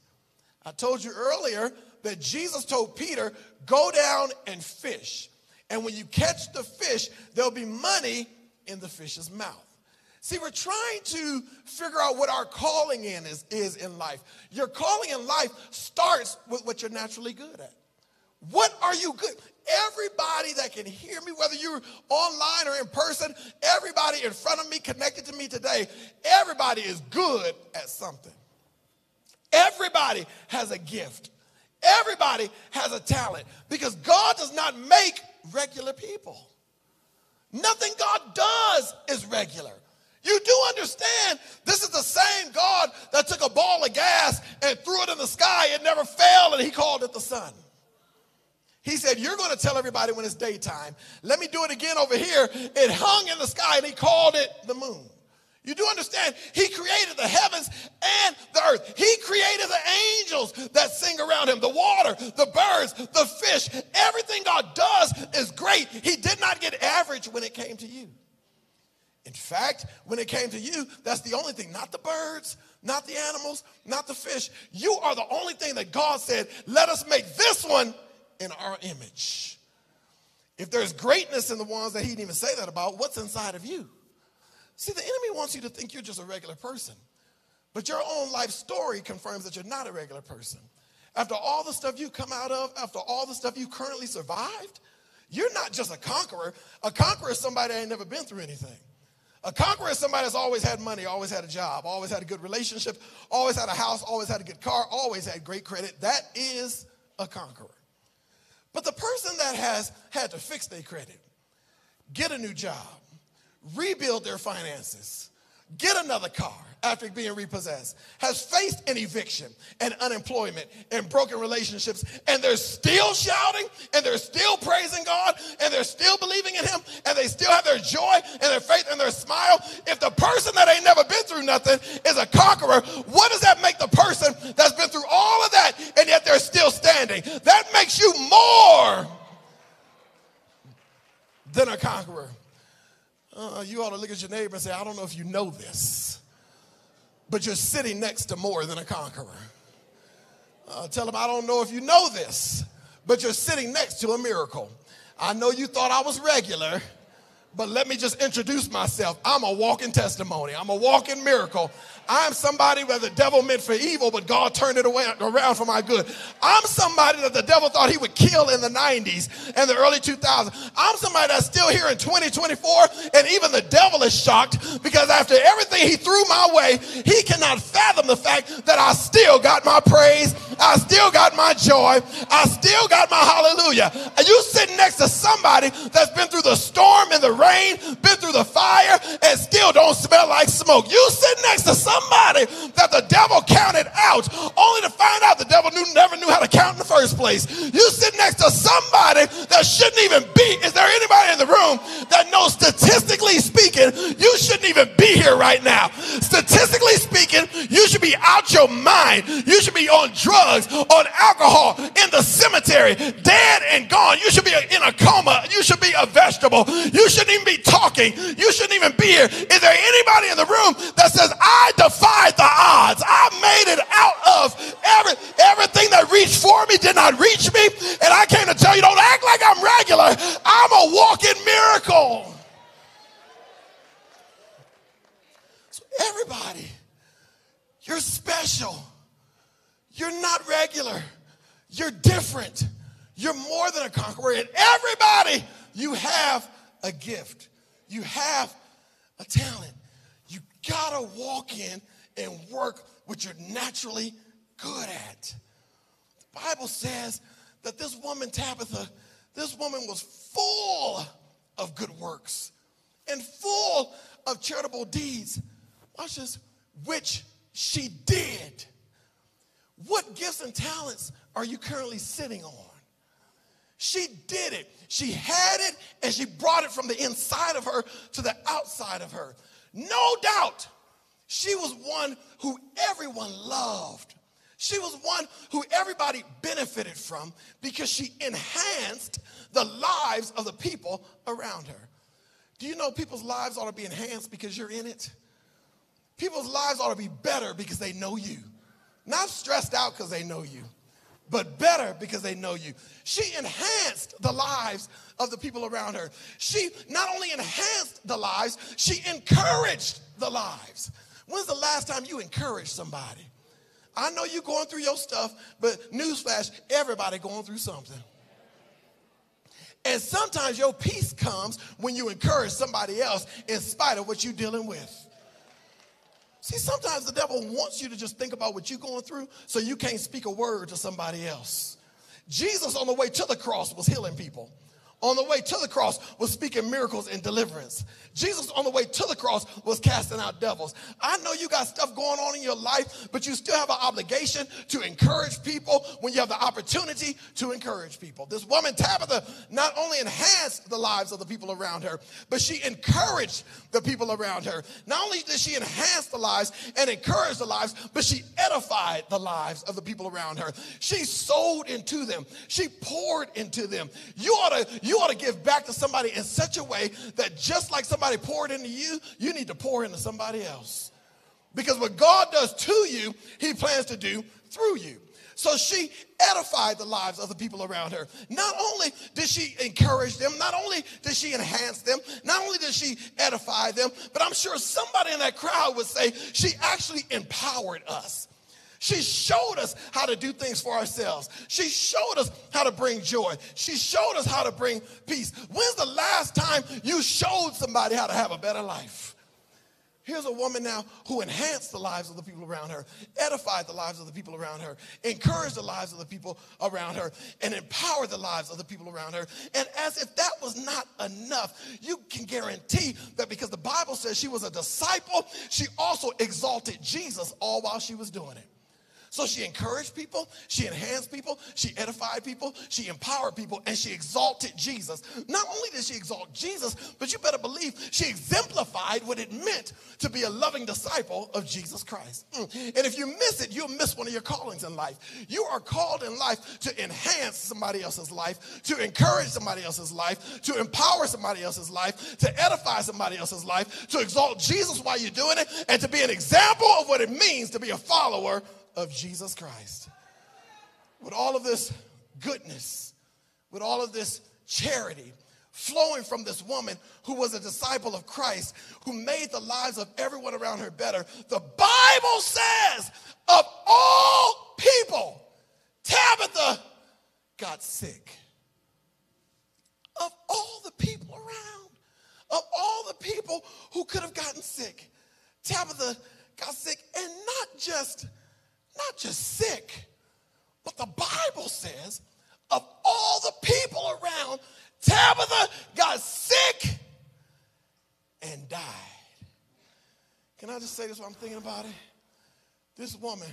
I told you earlier that Jesus told Peter, Go down and fish. And when you catch the fish, there'll be money in the fish's mouth. See, we're trying to figure out what our calling in is, is in life. Your calling in life starts with what you're naturally good at. What are you good? Everybody that can hear me, whether you're online or in person, everybody in front of me, connected to me today, everybody is good at something. Everybody has a gift. Everybody has a talent because God does not make regular people. Nothing God does is regular. You do understand this is the same God that took a ball of gas and threw it in the sky. It never fell, and he called it the sun. He said, You're going to tell everybody when it's daytime. Let me do it again over here. It hung in the sky, and he called it the moon. You do understand, he created the heavens and the earth. He created the angels that sing around him, the water, the birds, the fish. Everything God does is great. He did not get average when it came to you. In fact, when it came to you, that's the only thing, not the birds, not the animals, not the fish. You are the only thing that God said, let us make this one in our image. If there's greatness in the ones that he didn't even say that about, what's inside of you? See, the enemy wants you to think you're just a regular person. But your own life story confirms that you're not a regular person. After all the stuff you come out of, after all the stuff you currently survived, you're not just a conqueror. A conqueror is somebody that ain't never been through anything. A conqueror is somebody that's always had money, always had a job, always had a good relationship, always had a house, always had a good car, always had great credit. That is a conqueror. But the person that has had to fix their credit, get a new job, rebuild their finances, get another car after being repossessed, has faced an eviction and unemployment and broken relationships, and they're still shouting and they're still praising God and they're still believing in Him and they still have their joy and their faith and their smile. If the person that ain't never been through nothing is a conqueror, what does that make the person that's been through all of that and yet they're still standing? That makes you more than a conqueror. Uh, you ought to look at your neighbor and say, I don't know if you know this, but you're sitting next to more than a conqueror. Uh, tell them, I don't know if you know this, but you're sitting next to a miracle. I know you thought I was regular, but let me just introduce myself. I'm a walking testimony. I'm a walking miracle. I'm somebody where the devil meant for evil, but God turned it away, around for my good. I'm somebody that the devil thought he would kill in the 90s and the early 2000s. I'm somebody that's still here in 2024, and even the devil is shocked because after everything he threw my way, he cannot fathom the fact that I still got my praise I still got my joy. I still got my hallelujah. And you sitting next to somebody that's been through the storm and the rain, been through the fire, and still don't smell like smoke. You sit next to somebody that the devil counted out, only to find out the devil knew, never knew how to count in the first place. You sit next to somebody that shouldn't even be. Is there anybody in the room that knows statistically speaking, you shouldn't even be here right now? Statistically speaking, you should be out your mind. You should be on drugs, on alcohol, in the cemetery, dead and gone. You should be in a coma. You should be a vegetable. You shouldn't even be talking. You shouldn't even be here. Is there anybody in the room that says, I defied the odds? I made it out of every, everything that reached for me did not reach me. And I came to tell you, don't act like I'm regular. I'm a walking miracle. So everybody, you're special. You're not regular. You're different. You're more than a conqueror. And everybody, you have a gift. You have a talent. You gotta walk in and work what you're naturally good at. The Bible says that this woman, Tabitha, this woman was full of good works and full of charitable deeds. Watch this, which she did. What gifts and talents are you currently sitting on? She did it. She had it and she brought it from the inside of her to the outside of her. No doubt, she was one who everyone loved. She was one who everybody benefited from because she enhanced the lives of the people around her. Do you know people's lives ought to be enhanced because you're in it? People's lives ought to be better because they know you. Not stressed out because they know you, but better because they know you. She enhanced the lives of the people around her. She not only enhanced the lives, she encouraged the lives. When's the last time you encouraged somebody? I know you're going through your stuff, but newsflash, everybody going through something. And sometimes your peace comes when you encourage somebody else in spite of what you're dealing with. See, sometimes the devil wants you to just think about what you're going through so you can't speak a word to somebody else. Jesus, on the way to the cross, was healing people on the way to the cross was speaking miracles and deliverance. Jesus on the way to the cross was casting out devils. I know you got stuff going on in your life, but you still have an obligation to encourage people when you have the opportunity to encourage people. This woman, Tabitha, not only enhanced the lives of the people around her, but she encouraged the people around her. Not only did she enhance the lives and encourage the lives, but she edified the lives of the people around her. She sowed into them. She poured into them. You ought to, you ought to give back to somebody in such a way that just like somebody poured into you, you need to pour into somebody else. Because what God does to you, He plans to do through you. So she edified the lives of the people around her. Not only did she encourage them, not only did she enhance them, not only did she edify them, but I'm sure somebody in that crowd would say she actually empowered us. She showed us how to do things for ourselves. She showed us how to bring joy. She showed us how to bring peace. When's the last time you showed somebody how to have a better life? Here's a woman now who enhanced the lives of the people around her, edified the lives of the people around her, encouraged the lives of the people around her, and empowered the lives of the people around her. And as if that was not enough, you can guarantee that because the Bible says she was a disciple, she also exalted Jesus all while she was doing it. So she encouraged people, she enhanced people, she edified people, she empowered people, and she exalted Jesus. Not only did she exalt Jesus, but you better believe she exemplified what it meant to be a loving disciple of Jesus Christ. Mm. And if you miss it, you'll miss one of your callings in life. You are called in life to enhance somebody else's life, to encourage somebody else's life, to empower somebody else's life, to edify somebody else's life, to exalt Jesus while you're doing it, and to be an example of what it means to be a follower of Jesus Christ. With all of this goodness, with all of this charity flowing from this woman who was a disciple of Christ, who made the lives of everyone around her better, the Bible says, of all people, Tabitha got sick. Of all the people around, of all the people who could have gotten sick, Tabitha got sick, and not just not just sick, But the Bible says, of all the people around, Tabitha got sick and died. Can I just say this while I'm thinking about it? This woman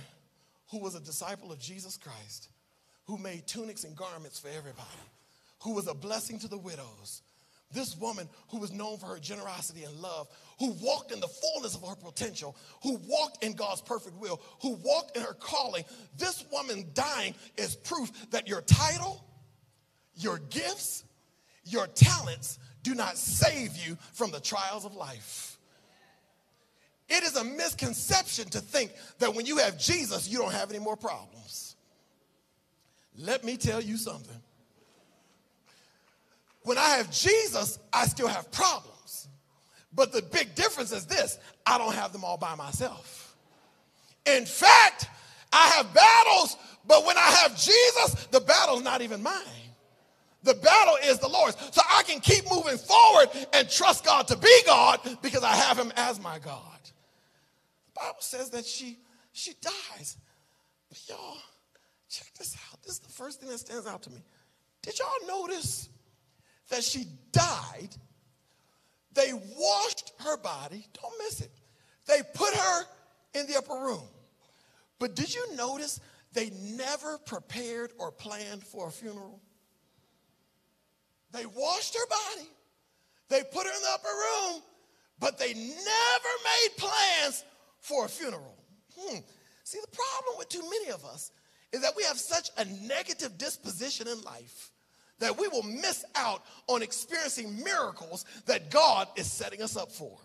who was a disciple of Jesus Christ, who made tunics and garments for everybody, who was a blessing to the widows, this woman who was known for her generosity and love, who walked in the fullness of her potential, who walked in God's perfect will, who walked in her calling, this woman dying is proof that your title, your gifts, your talents do not save you from the trials of life. It is a misconception to think that when you have Jesus, you don't have any more problems. Let me tell you something. When I have Jesus, I still have problems. But the big difference is this I don't have them all by myself. In fact, I have battles, but when I have Jesus, the battle's not even mine. The battle is the Lord's. So I can keep moving forward and trust God to be God because I have him as my God. The Bible says that she she dies. But y'all, check this out. This is the first thing that stands out to me. Did y'all notice that she died? They washed her body. Don't miss it. They put her in the upper room. But did you notice they never prepared or planned for a funeral? They washed her body, they put her in the upper room, but they never made plans for a funeral. Hmm. See, the problem with too many of us is that we have such a negative disposition in life that we will miss out on experiencing miracles that God is setting us up for.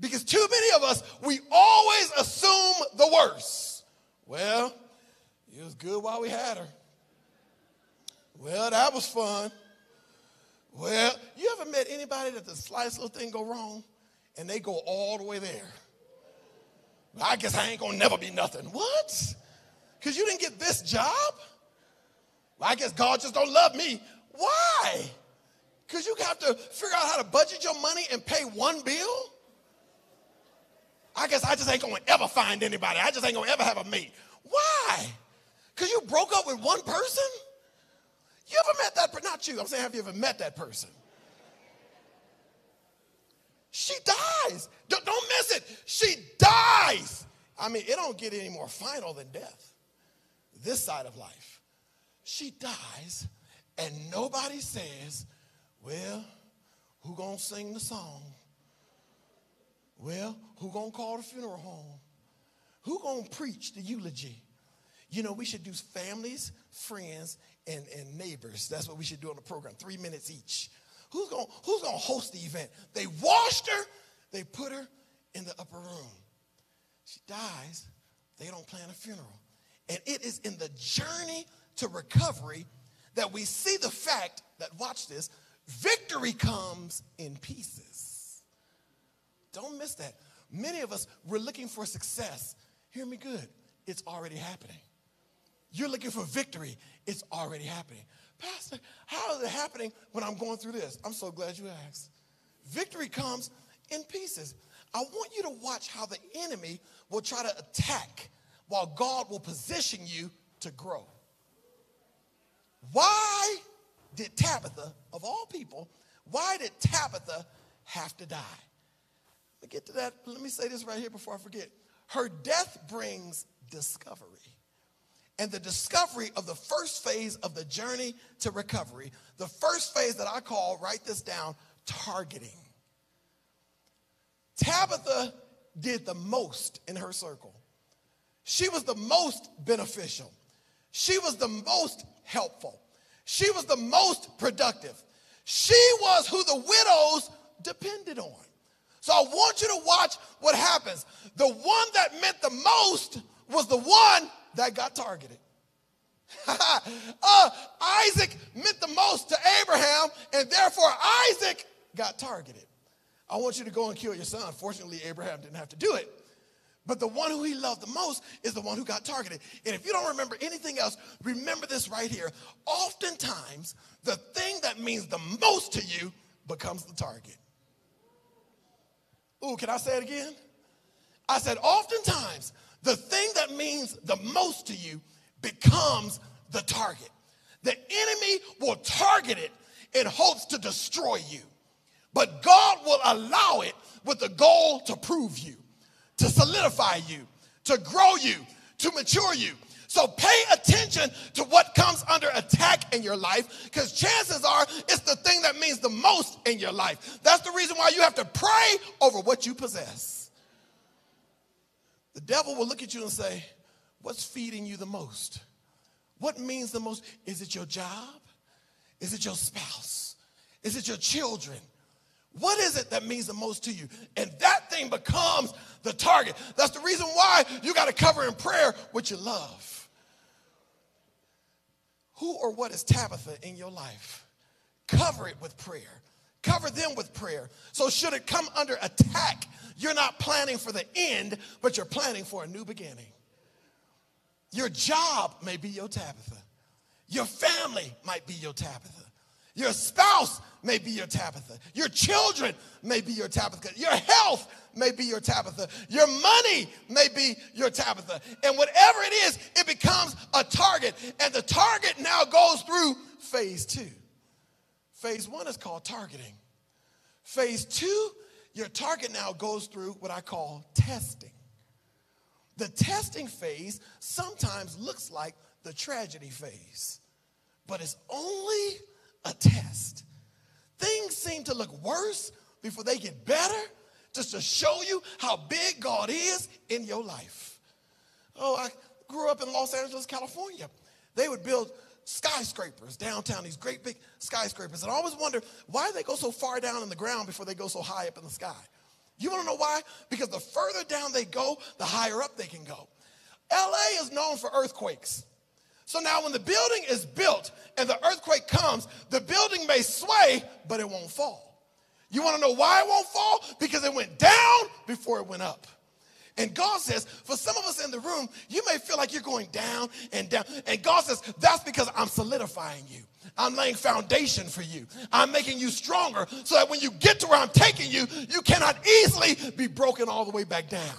Because too many of us, we always assume the worst. Well, it was good while we had her. Well, that was fun. Well, you ever met anybody that the slightest little thing go wrong and they go all the way there? I guess I ain't gonna never be nothing. What? Because you didn't get this job? Well, I guess God just don't love me. Why? Because you have to figure out how to budget your money and pay one bill? I guess I just ain't gonna ever find anybody. I just ain't gonna ever have a mate. Why? Because you broke up with one person? You ever met that person? Not you. I'm saying, have you ever met that person? She dies. Don't, don't miss it. She dies. I mean, it don't get any more final than death. This side of life. She dies, and nobody says, well, who gonna sing the song? Well, who gonna call the funeral home? Who gonna preach the eulogy? You know, we should do families, friends, and, and neighbors. That's what we should do on the program, three minutes each. Who's gonna, who's gonna host the event? They washed her, they put her in the upper room. She dies, they don't plan a funeral. And it is in the journey to recovery that we see the fact that, watch this, victory comes in pieces. Don't miss that. Many of us, we're looking for success. Hear me good. It's already happening. You're looking for victory. It's already happening. Pastor, how is it happening when I'm going through this? I'm so glad you asked. Victory comes in pieces. I want you to watch how the enemy will try to attack while God will position you to grow. Why did Tabitha, of all people, why did Tabitha have to die? Let me get to that. Let me say this right here before I forget. Her death brings discovery and the discovery of the first phase of the journey to recovery. The first phase that I call, write this down, targeting. Tabitha did the most in her circle. She was the most beneficial. She was the most helpful. She was the most productive. She was who the widows depended on. So I want you to watch what happens. The one that meant the most was the one that got targeted. (laughs) uh, Isaac meant the most to Abraham, and therefore Isaac got targeted. I want you to go and kill your son. Fortunately, Abraham didn't have to do it. But the one who he loved the most is the one who got targeted. And if you don't remember anything else, remember this right here. Oftentimes, the thing that means the most to you becomes the target. Ooh, can I say it again? I said, oftentimes, the thing that means the most to you becomes the target. The enemy will target it in hopes to destroy you. But God will allow it with the goal to prove you, to solidify you, to grow you, to mature you. So pay attention to what comes under attack in your life because chances are it's the thing that means the most in your life. That's the reason why you have to pray over what you possess. The devil will look at you and say, What's feeding you the most? What means the most? Is it your job? Is it your spouse? Is it your children? What is it that means the most to you? And that thing becomes the target. That's the reason why you got to cover in prayer what you love. Who or what is Tabitha in your life? Cover it with prayer. Cover them with prayer. So, should it come under attack, you're not planning for the end, but you're planning for a new beginning. Your job may be your Tabitha, your family might be your Tabitha. Your spouse may be your Tabitha. Your children may be your Tabitha. Your health may be your Tabitha. Your money may be your Tabitha. And whatever it is, it becomes a target. And the target now goes through phase two. Phase one is called targeting. Phase two, your target now goes through what I call testing. The testing phase sometimes looks like the tragedy phase, but it's only a test. Things seem to look worse before they get better, just to show you how big God is in your life. Oh, I grew up in Los Angeles, California. They would build skyscrapers downtown, these great big skyscrapers. And I always wonder why they go so far down in the ground before they go so high up in the sky. You want to know why? Because the further down they go, the higher up they can go. LA is known for earthquakes. So now, when the building is built and the earthquake comes, the building may sway, but it won't fall. You want to know why it won't fall? Because it went down before it went up. And God says, for some of us in the room, you may feel like you're going down and down. And God says, that's because I'm solidifying you. I'm laying foundation for you. I'm making you stronger so that when you get to where I'm taking you, you cannot easily be broken all the way back down.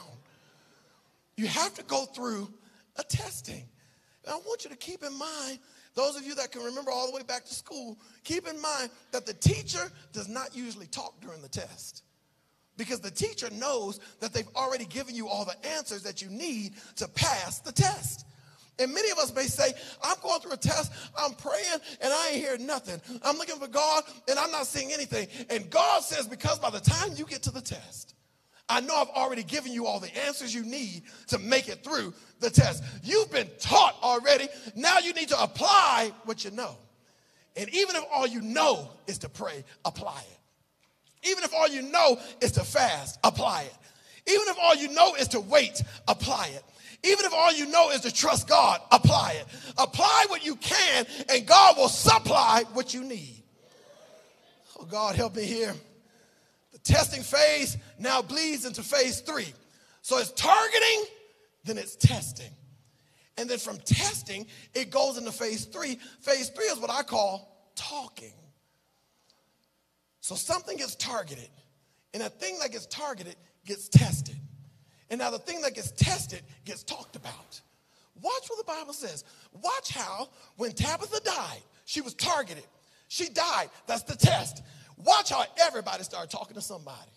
You have to go through a testing. And I want you to keep in mind, those of you that can remember all the way back to school, keep in mind that the teacher does not usually talk during the test. Because the teacher knows that they've already given you all the answers that you need to pass the test. And many of us may say, I'm going through a test, I'm praying, and I ain't hearing nothing. I'm looking for God, and I'm not seeing anything. And God says, because by the time you get to the test, I know I've already given you all the answers you need to make it through the test. You've been taught already. Now you need to apply what you know. And even if all you know is to pray, apply it. Even if all you know is to fast, apply it. Even if all you know is to wait, apply it. Even if all you know is to trust God, apply it. Apply what you can, and God will supply what you need. Oh, God, help me here testing phase now bleeds into phase three. So it's targeting, then it's testing. And then from testing, it goes into phase three. Phase three is what I call talking. So something gets targeted, and that thing that gets targeted gets tested. And now the thing that gets tested gets talked about. Watch what the Bible says. Watch how when Tabitha died, she was targeted. She died. That's the test. Watch how everybody started talking to somebody.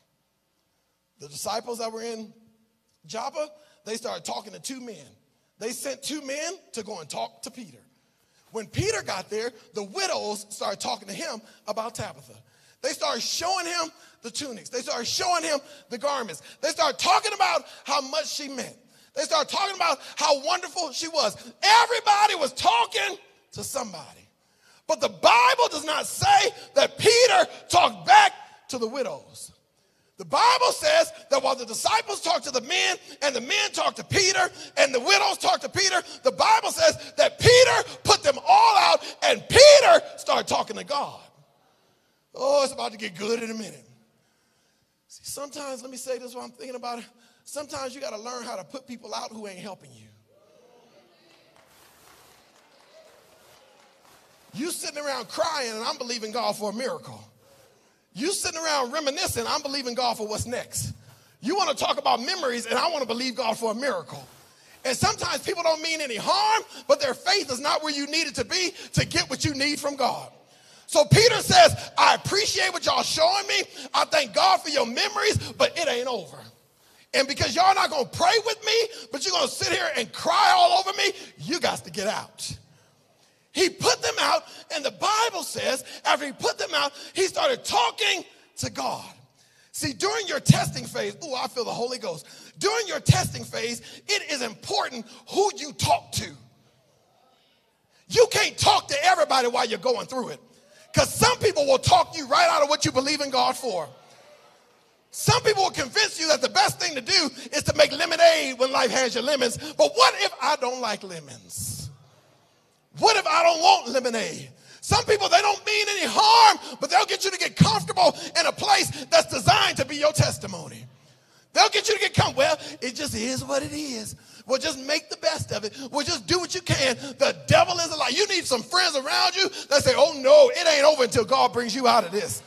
The disciples that were in Joppa, they started talking to two men. They sent two men to go and talk to Peter. When Peter got there, the widows started talking to him about Tabitha. They started showing him the tunics. They started showing him the garments. They started talking about how much she meant. They started talking about how wonderful she was. Everybody was talking to somebody. But the Bible does not say that Peter talked back to the widows. The Bible says that while the disciples talked to the men and the men talked to Peter and the widows talked to Peter, the Bible says that Peter put them all out and Peter started talking to God. Oh, it's about to get good in a minute. See, sometimes, let me say this while I'm thinking about it. Sometimes you got to learn how to put people out who ain't helping you. You sitting around crying and I'm believing God for a miracle. You sitting around reminiscing, I'm believing God for what's next. You want to talk about memories and I want to believe God for a miracle. And sometimes people don't mean any harm, but their faith is not where you need it to be to get what you need from God. So Peter says, I appreciate what y'all showing me. I thank God for your memories, but it ain't over. And because y'all not gonna pray with me, but you're gonna sit here and cry all over me, you got to get out. He put them out, and the Bible says, after he put them out, he started talking to God. See, during your testing phase, oh, I feel the Holy Ghost. During your testing phase, it is important who you talk to. You can't talk to everybody while you're going through it. Because some people will talk you right out of what you believe in God for. Some people will convince you that the best thing to do is to make lemonade when life has your lemons. But what if I don't like lemons? What if I don't want lemonade? Some people, they don't mean any harm, but they'll get you to get comfortable in a place that's designed to be your testimony. They'll get you to get comfortable. Well, it just is what it is. Well, just make the best of it. Well, just do what you can. The devil is a lie. You need some friends around you that say, oh no, it ain't over until God brings you out of this.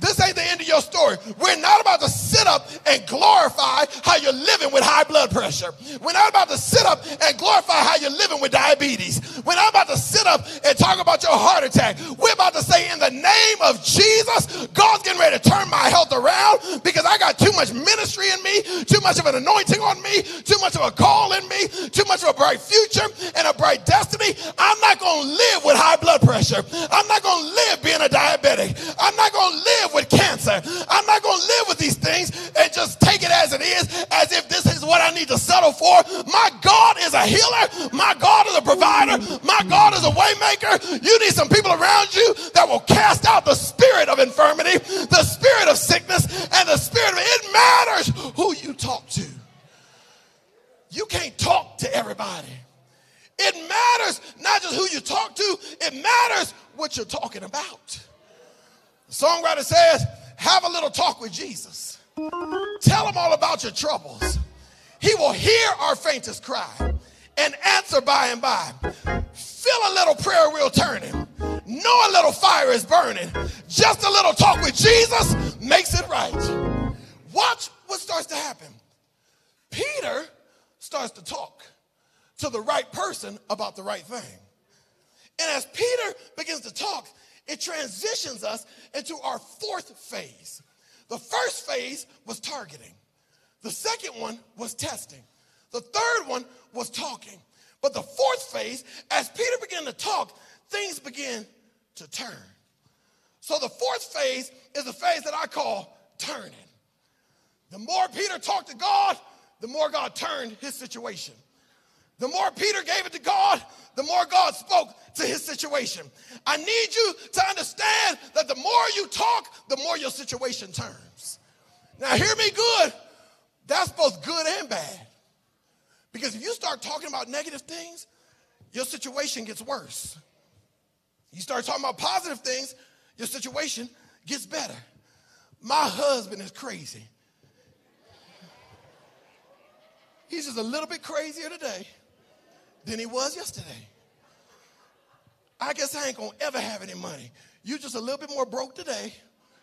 This ain't the end of your story. We're not about to sit up and glorify how you're living with high blood pressure. We're not about to sit up and glorify how you're living with diabetes. We're not about to sit up and talk about your heart attack. We're about to say, in the name of Jesus, God's getting ready to turn my health around because I got too much ministry in me, too much of an anointing on me, too much of a call in me, too much of a bright future and a bright destiny. I'm not going to live with high blood pressure. I'm not going to live being a diabetic. I'm not going to live live with cancer. I'm not going to live with these things and just take it as it is, as if this is what I need to settle for. My God is a healer. My God is a provider. My God is a waymaker. You need some people around you that will cast out the spirit of infirmity, the spirit of sickness, and the spirit of it matters who you talk to. You can't talk to everybody. It matters not just who you talk to, it matters what you're talking about. Songwriter says, have a little talk with Jesus. Tell him all about your troubles. He will hear our faintest cry and answer by and by. Feel a little prayer wheel turning. Know a little fire is burning. Just a little talk with Jesus makes it right. Watch what starts to happen. Peter starts to talk to the right person about the right thing. And as Peter begins to talk, it transitions us into our fourth phase. The first phase was targeting, the second one was testing, the third one was talking. But the fourth phase, as Peter began to talk, things began to turn. So the fourth phase is the phase that I call turning. The more Peter talked to God, the more God turned his situation. The more Peter gave it to God, the more God spoke to his situation. I need you to understand that the more you talk, the more your situation turns. Now, hear me good. That's both good and bad. Because if you start talking about negative things, your situation gets worse. You start talking about positive things, your situation gets better. My husband is crazy. He's just a little bit crazier today than he was yesterday. I guess I ain't gonna ever have any money. You just a little bit more broke today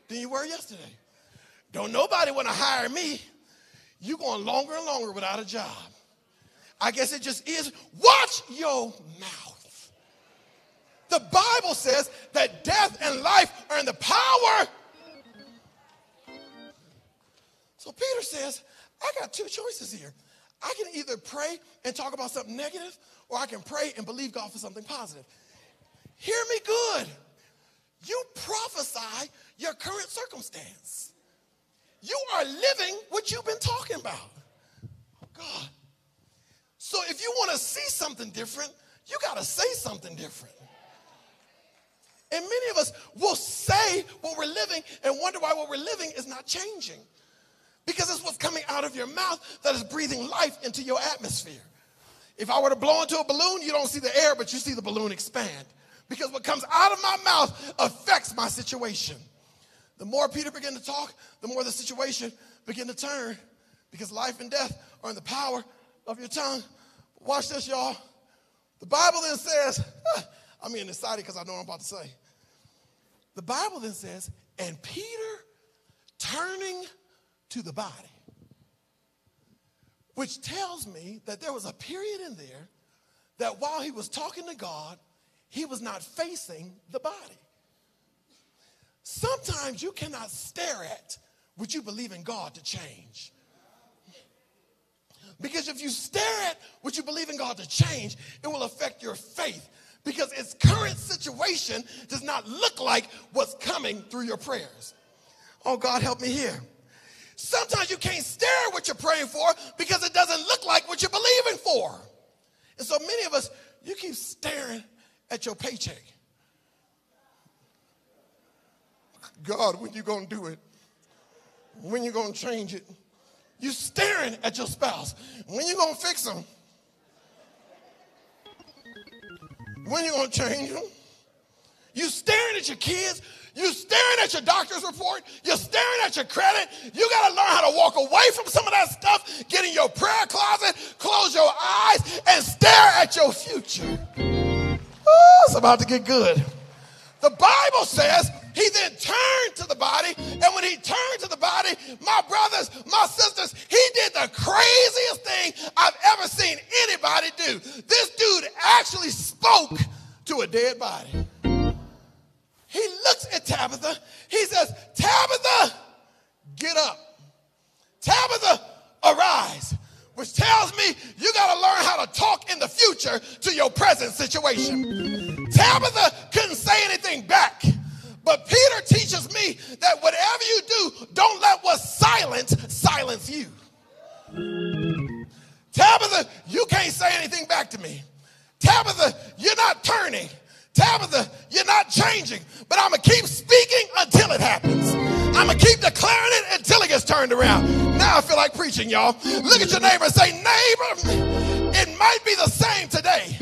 than you were yesterday. Don't nobody wanna hire me. You going longer and longer without a job. I guess it just is. Watch your mouth. The Bible says that death and life are in the power. So Peter says, I got two choices here. I can either pray and talk about something negative, or I can pray and believe God for something positive. Hear me good. You prophesy your current circumstance. You are living what you've been talking about. God. So if you want to see something different, you got to say something different. And many of us will say what we're living and wonder why what we're living is not changing. Because it's what's coming out of your mouth that is breathing life into your atmosphere. If I were to blow into a balloon, you don't see the air, but you see the balloon expand. Because what comes out of my mouth affects my situation. The more Peter began to talk, the more the situation began to turn. Because life and death are in the power of your tongue. Watch this, y'all. The Bible then says, I'm getting excited because I know what I'm about to say. The Bible then says, and Peter turning to the body. which tells me that there was a period in there that while he was talking to God, he was not facing the body. Sometimes you cannot stare at what you believe in God to change. Because if you stare at what you believe in God to change, it will affect your faith. Because its current situation does not look like what's coming through your prayers. Oh, God, help me here. Sometimes you can't stare at what you're praying for because it doesn't look like what you're believing for. And so many of us, you keep staring at your paycheck. God, when you gonna do it? When you gonna change it? You staring at your spouse. When you gonna fix them? When you gonna change them? You staring at your kids. You staring at your doctor's report. You're staring at your credit. You got to learn how to walk away from some of that stuff. Get in your prayer closet, close your eyes, and stare at your future. Oh, it's about to get good. The Bible says he then turned to the body, and when he turned to the body, my brothers, my sisters, he did the craziest thing I've ever seen anybody do. This dude actually spoke to a dead body. He looks at Tabitha, he says, Tabitha, get up. Tabitha, arise. Which tells me you got to learn how to talk in the future to your present situation. Tabitha couldn't say anything back. But Peter teaches me that whatever you do, don't let what's silent silence you. Tabitha, you can't say anything back to me. Tabitha, you're not turning. Tabitha, you're not changing. But I'm going to keep speaking until it happens. I'm going to keep declaring it until it gets turned around. Now I feel like preaching, y'all. Look at your neighbor and say, neighbor, it might be the same today,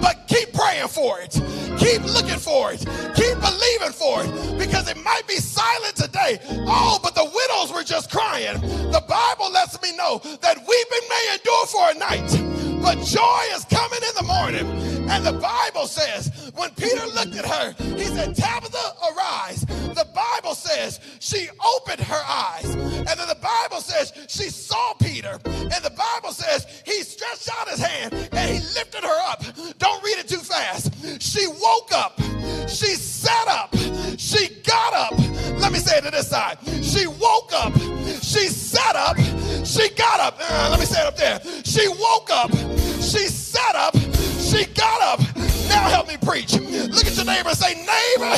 but keep praying for it. Keep looking for it. Keep believing for it because it might be silent today. Oh, but the widows were just crying. The Bible lets me know that weeping may endure for a night, but joy is coming in the morning. And the Bible says, when Peter looked at her, he said, Tabitha, arise. The Bible says she opened her eyes. And then the Bible says she saw Peter. And the Bible says he stretched out his hand and he lifted her up. Don't read it too fast. She woke up. She sat up. She got up. Let me say it to this side. She woke up. She sat up. She got up. Uh, let me say it up there. She woke up. She sat up. She got up. Now help me preach. Look at your neighbor and say, neighbor,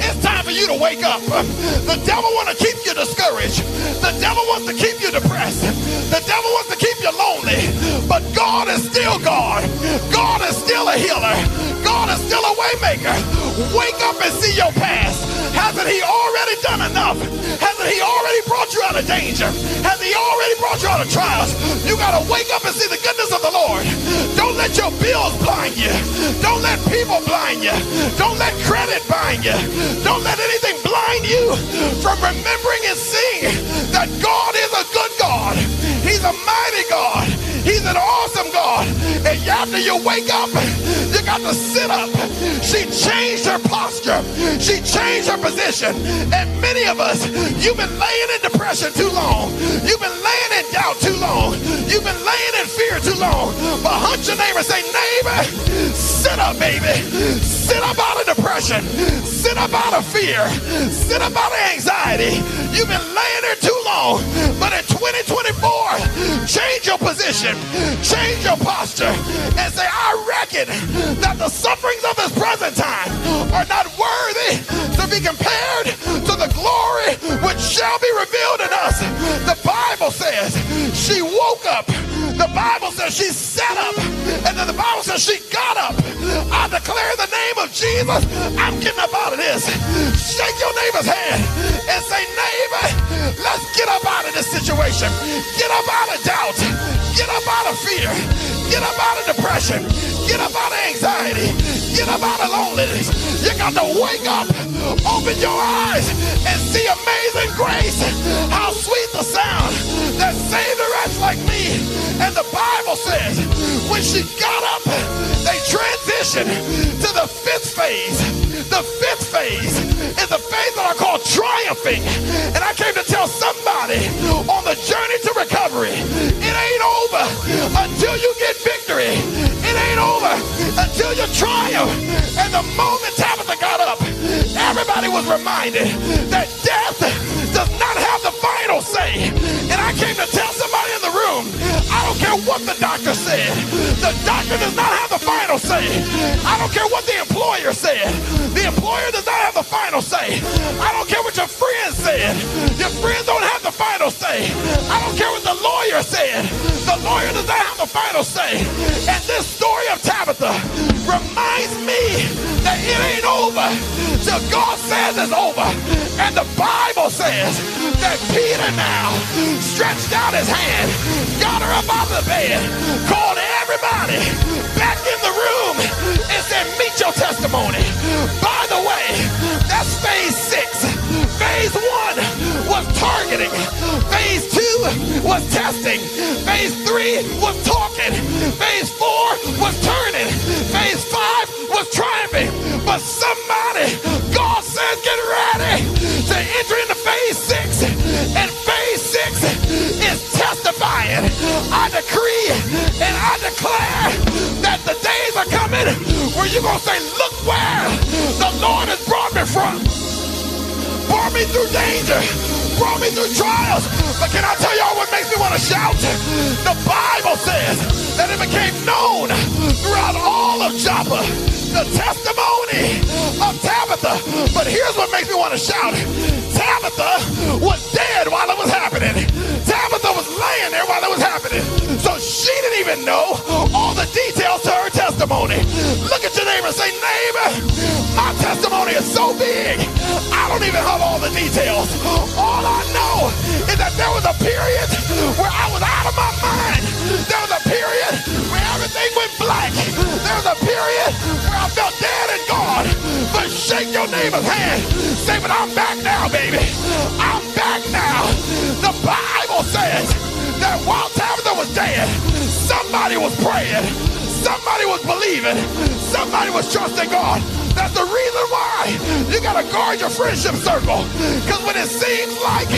it's time for you to wake up. The devil want to keep you discouraged. The devil wants to keep you depressed. The devil wants to keep you lonely. But God is still God. God is still a healer. God is still a waymaker. Wake up and see your past. Hasn't he already done enough? Hasn't he already brought you out of danger? Has he already brought you out of trials? You got to wake up and see the goodness of the Lord. Don't let your bills blind you. Don't let people blind you. Don't let credit blind you. Don't let anything blind you from remembering and seeing that God is a good God. He's a mighty God. He's an awesome God. And after you wake up, you got to sit up. She changed her posture. She changed her position. And many of us, you've been laying in depression too long. You've been laying in doubt too long. You've been laying in fear too long. But hunch your neighbor say, neighbor, sit up, baby. Sit up out of depression. Sit up out of fear. Sit up out of anxiety. You've been laying there too long. But in 2024, change your position. Change your posture. And say, I reckon that the sufferings of this present time are not worthy to be compared to the glory which shall be revealed in us. The Bible says she woke up. The Bible says she sat up. And then the Bible says she got up. I declare the name of Jesus. I'm getting up out of this. Shake your neighbor's hand and say, neighbor, let's get up out of this situation. Get up out of doubt. Get up out of fear. Get up out of depression. Get up out of anxiety. Get up out of loneliness. You got to wake up, open your eyes, and see amazing grace. How sweet the sound that saved a wretch like me. And the Bible says, when she got up, they transitioned to the fifth phase. The fifth phase is the phase that I call triumphing. And I came to tell somebody on the journey to recovery, it ain't over until you get victory. It ain't over until you triumph. And the moment Tabitha got up, everybody was reminded that death does not have the final say. And I came to tell somebody I don't care what the doctor said. The doctor does not have the final say. I don't care what the employer said. The employer does not have the final say. I don't care what your friends said. Your friends don't have the final say. I don't care what the lawyer said. The lawyer does not have the final say. And this story of Tabitha reminds me that it ain't over till God says it's over. And the Bible says that Peter now stretched out his hand, got her up out of the bed, called everybody back in the room, and said, Meet your testimony. By the way, that's phase six. Phase one was targeting. Phase two was testing. Phase three was talking. Phase four was turning. Phase five was triumphing. But somebody, God says, get ready to enter into phase six. And phase six is testifying. I decree and I declare that the days are coming where you're going to say, look where the Lord has brought me from brought me through danger, brought me through trials. But can I tell y'all what makes me want to shout? The Bible says that it became known throughout all of Joppa, the testimony of Tabitha. But here's what makes me want to shout. Tabitha was dead while it was happening. Tabitha was laying there while it was happening. So she didn't even know all the details to her testimony. Look at your neighbor and say, neighbor, my testimony is so big. I don't even have all the details. All I know is that there was a period where I was out of my mind. There was a period where everything went black. There was a period where I felt dead and gone. But shake your neighbor's hand. Say, but I'm back now, baby. I'm back now. The Bible says that while Tabitha was dead, somebody was praying. Somebody was believing. Somebody was trusting God. That's the reason why you gotta guard your friendship circle. Because when it seems like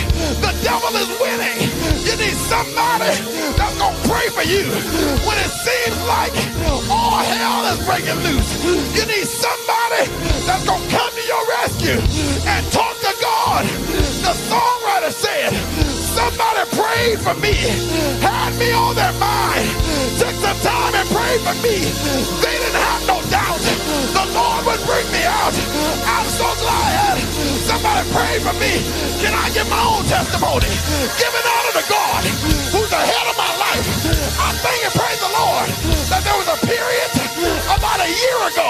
the devil is winning, you need somebody that's gonna pray for you. When it seems like all hell is breaking loose, you need somebody that's gonna come to your rescue and talk to God. The songwriter said, somebody prayed for me, had me on their mind, took some time and prayed for me. They didn't have no doubt the Lord would bring me out. I'm so glad somebody prayed for me. Can I give my own testimony? Giving honor to God, who's the of my life. I thank and praise the Lord that there was a period about a year ago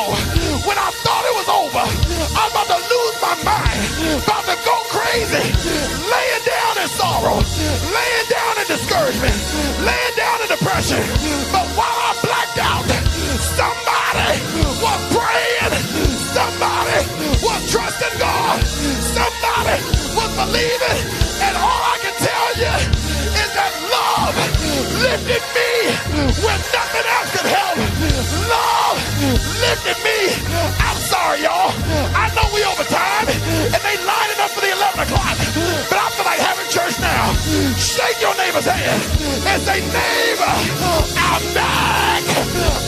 when I thought it was over. I was about to lose my mind, about to go crazy, laying down in sorrow, laying down in discouragement, laying down in depression. But while I blacked out, somebody was praying, somebody was trusting God, somebody was believing, and all I can tell you is that love lifted me when nothing else could help. Love lifted me. I'm sorry, y'all. I know Your neighbor's hand and say, neighbor, I'm back.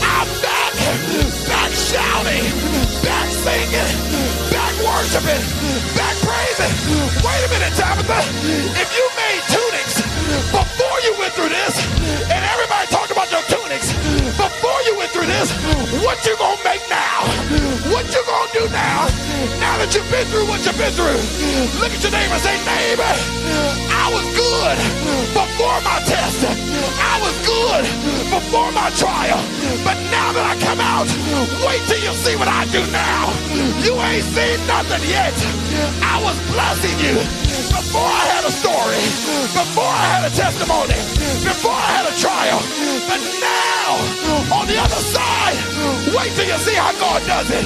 I'm back. Back shouting. Back singing. Back worshiping. Back praising. Wait a minute, Tabitha. If you made tunics before you went through this, and everybody talked through this, what you gonna make now? What you gonna do now? Now that you've been through what you've been through, look at your neighbor and say, neighbor, I was good before my test. I was good before my trial. But now that I come out, wait till you see what I do now. You ain't seen nothing yet. I was blessing you before I had a story, before I had a testimony, before I had a trial. But now, on the other side, wait till you see how God does it.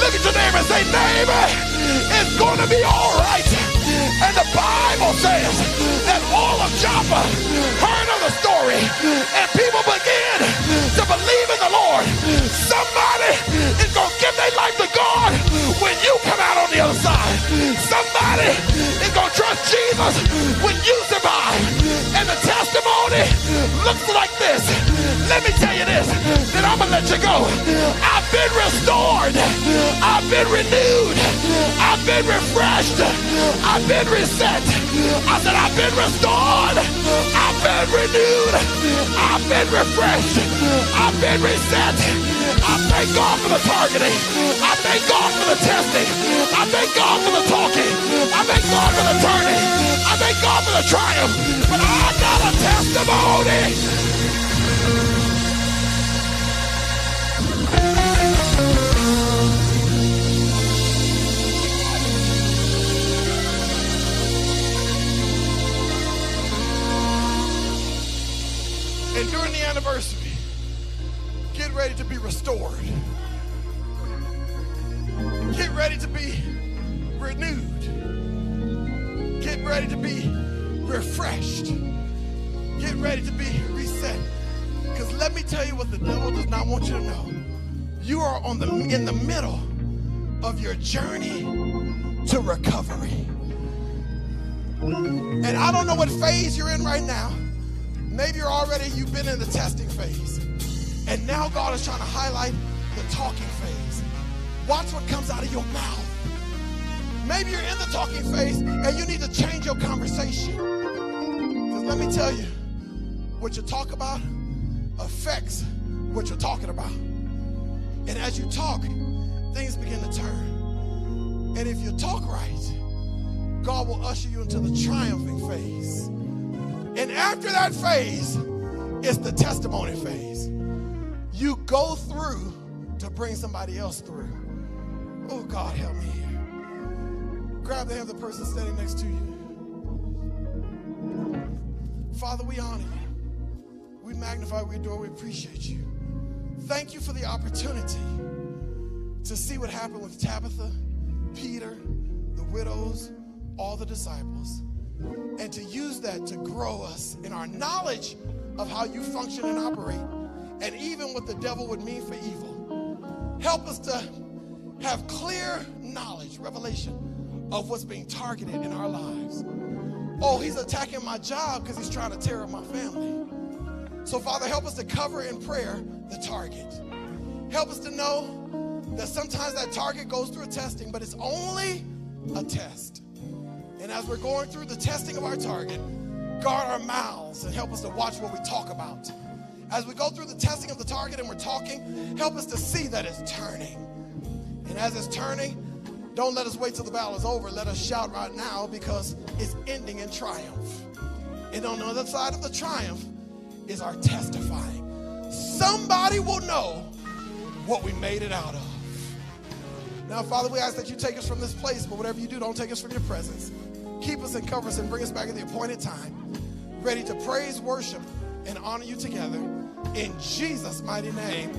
Look at your neighbor and say, neighbor, it's going to be all right. And the Bible says that all of Joppa heard of the story and people began to believe in the Lord. Somebody is going to give their life to God when you come out on the other side. Somebody is going to trust Jesus when you survive. And the testimony looks like this. Let me tell you this, I'm a let you go. I've been restored. I've been renewed. I've been refreshed. I've been reset. I said, I've been restored. I've been renewed. I've been refreshed. I've been reset. I thank God for the targeting. I thank God for the testing. I thank God for the talking. I thank God for the turning. I thank God for the triumph. But I got a testimony. And during the anniversary, get ready to be restored. Get ready to be renewed. Get ready to be refreshed. Get ready to be reset. Because let me tell you what the devil does not want you to know. You are on the in the middle of your journey to recovery. And I don't know what phase you're in right now. Maybe you're already, you've been in the testing phase. And now God is trying to highlight the talking phase. Watch what comes out of your mouth. Maybe you're in the talking phase and you need to change your conversation. Because let me tell you, what you talk about affects what you're talking about. And as you talk, things begin to turn. And if you talk right, God will usher you into the triumphing phase. And after that phase, it's the testimony phase. You go through to bring somebody else through. Oh, God, help me here. Grab the hand of the person standing next to you. Father, we honor you. We magnify, we adore, we appreciate you. Thank you for the opportunity to see what happened with Tabitha, Peter, the widows, all the disciples, and to use that to grow us in our knowledge of how you function and operate, and even what the devil would mean for evil. Help us to have clear knowledge, revelation of what's being targeted in our lives. Oh, he's attacking my job because he's trying to tear up my family. So, Father, help us to cover in prayer the target. Help us to know that sometimes that target goes through a testing, but it's only a test. And as we're going through the testing of our target, guard our mouths and help us to watch what we talk about. As we go through the testing of the target and we're talking, help us to see that it's turning. And as it's turning, don't let us wait till the battle is over. Let us shout right now because it's ending in triumph. And on the other side of the triumph is our testifying. Somebody will know what we made it out of. Now, Father, we ask that you take us from this place, but whatever you do, don't take us from your presence. Keep us and cover us and bring us back at the appointed time, ready to praise, worship, and honor you together. In Jesus' mighty name.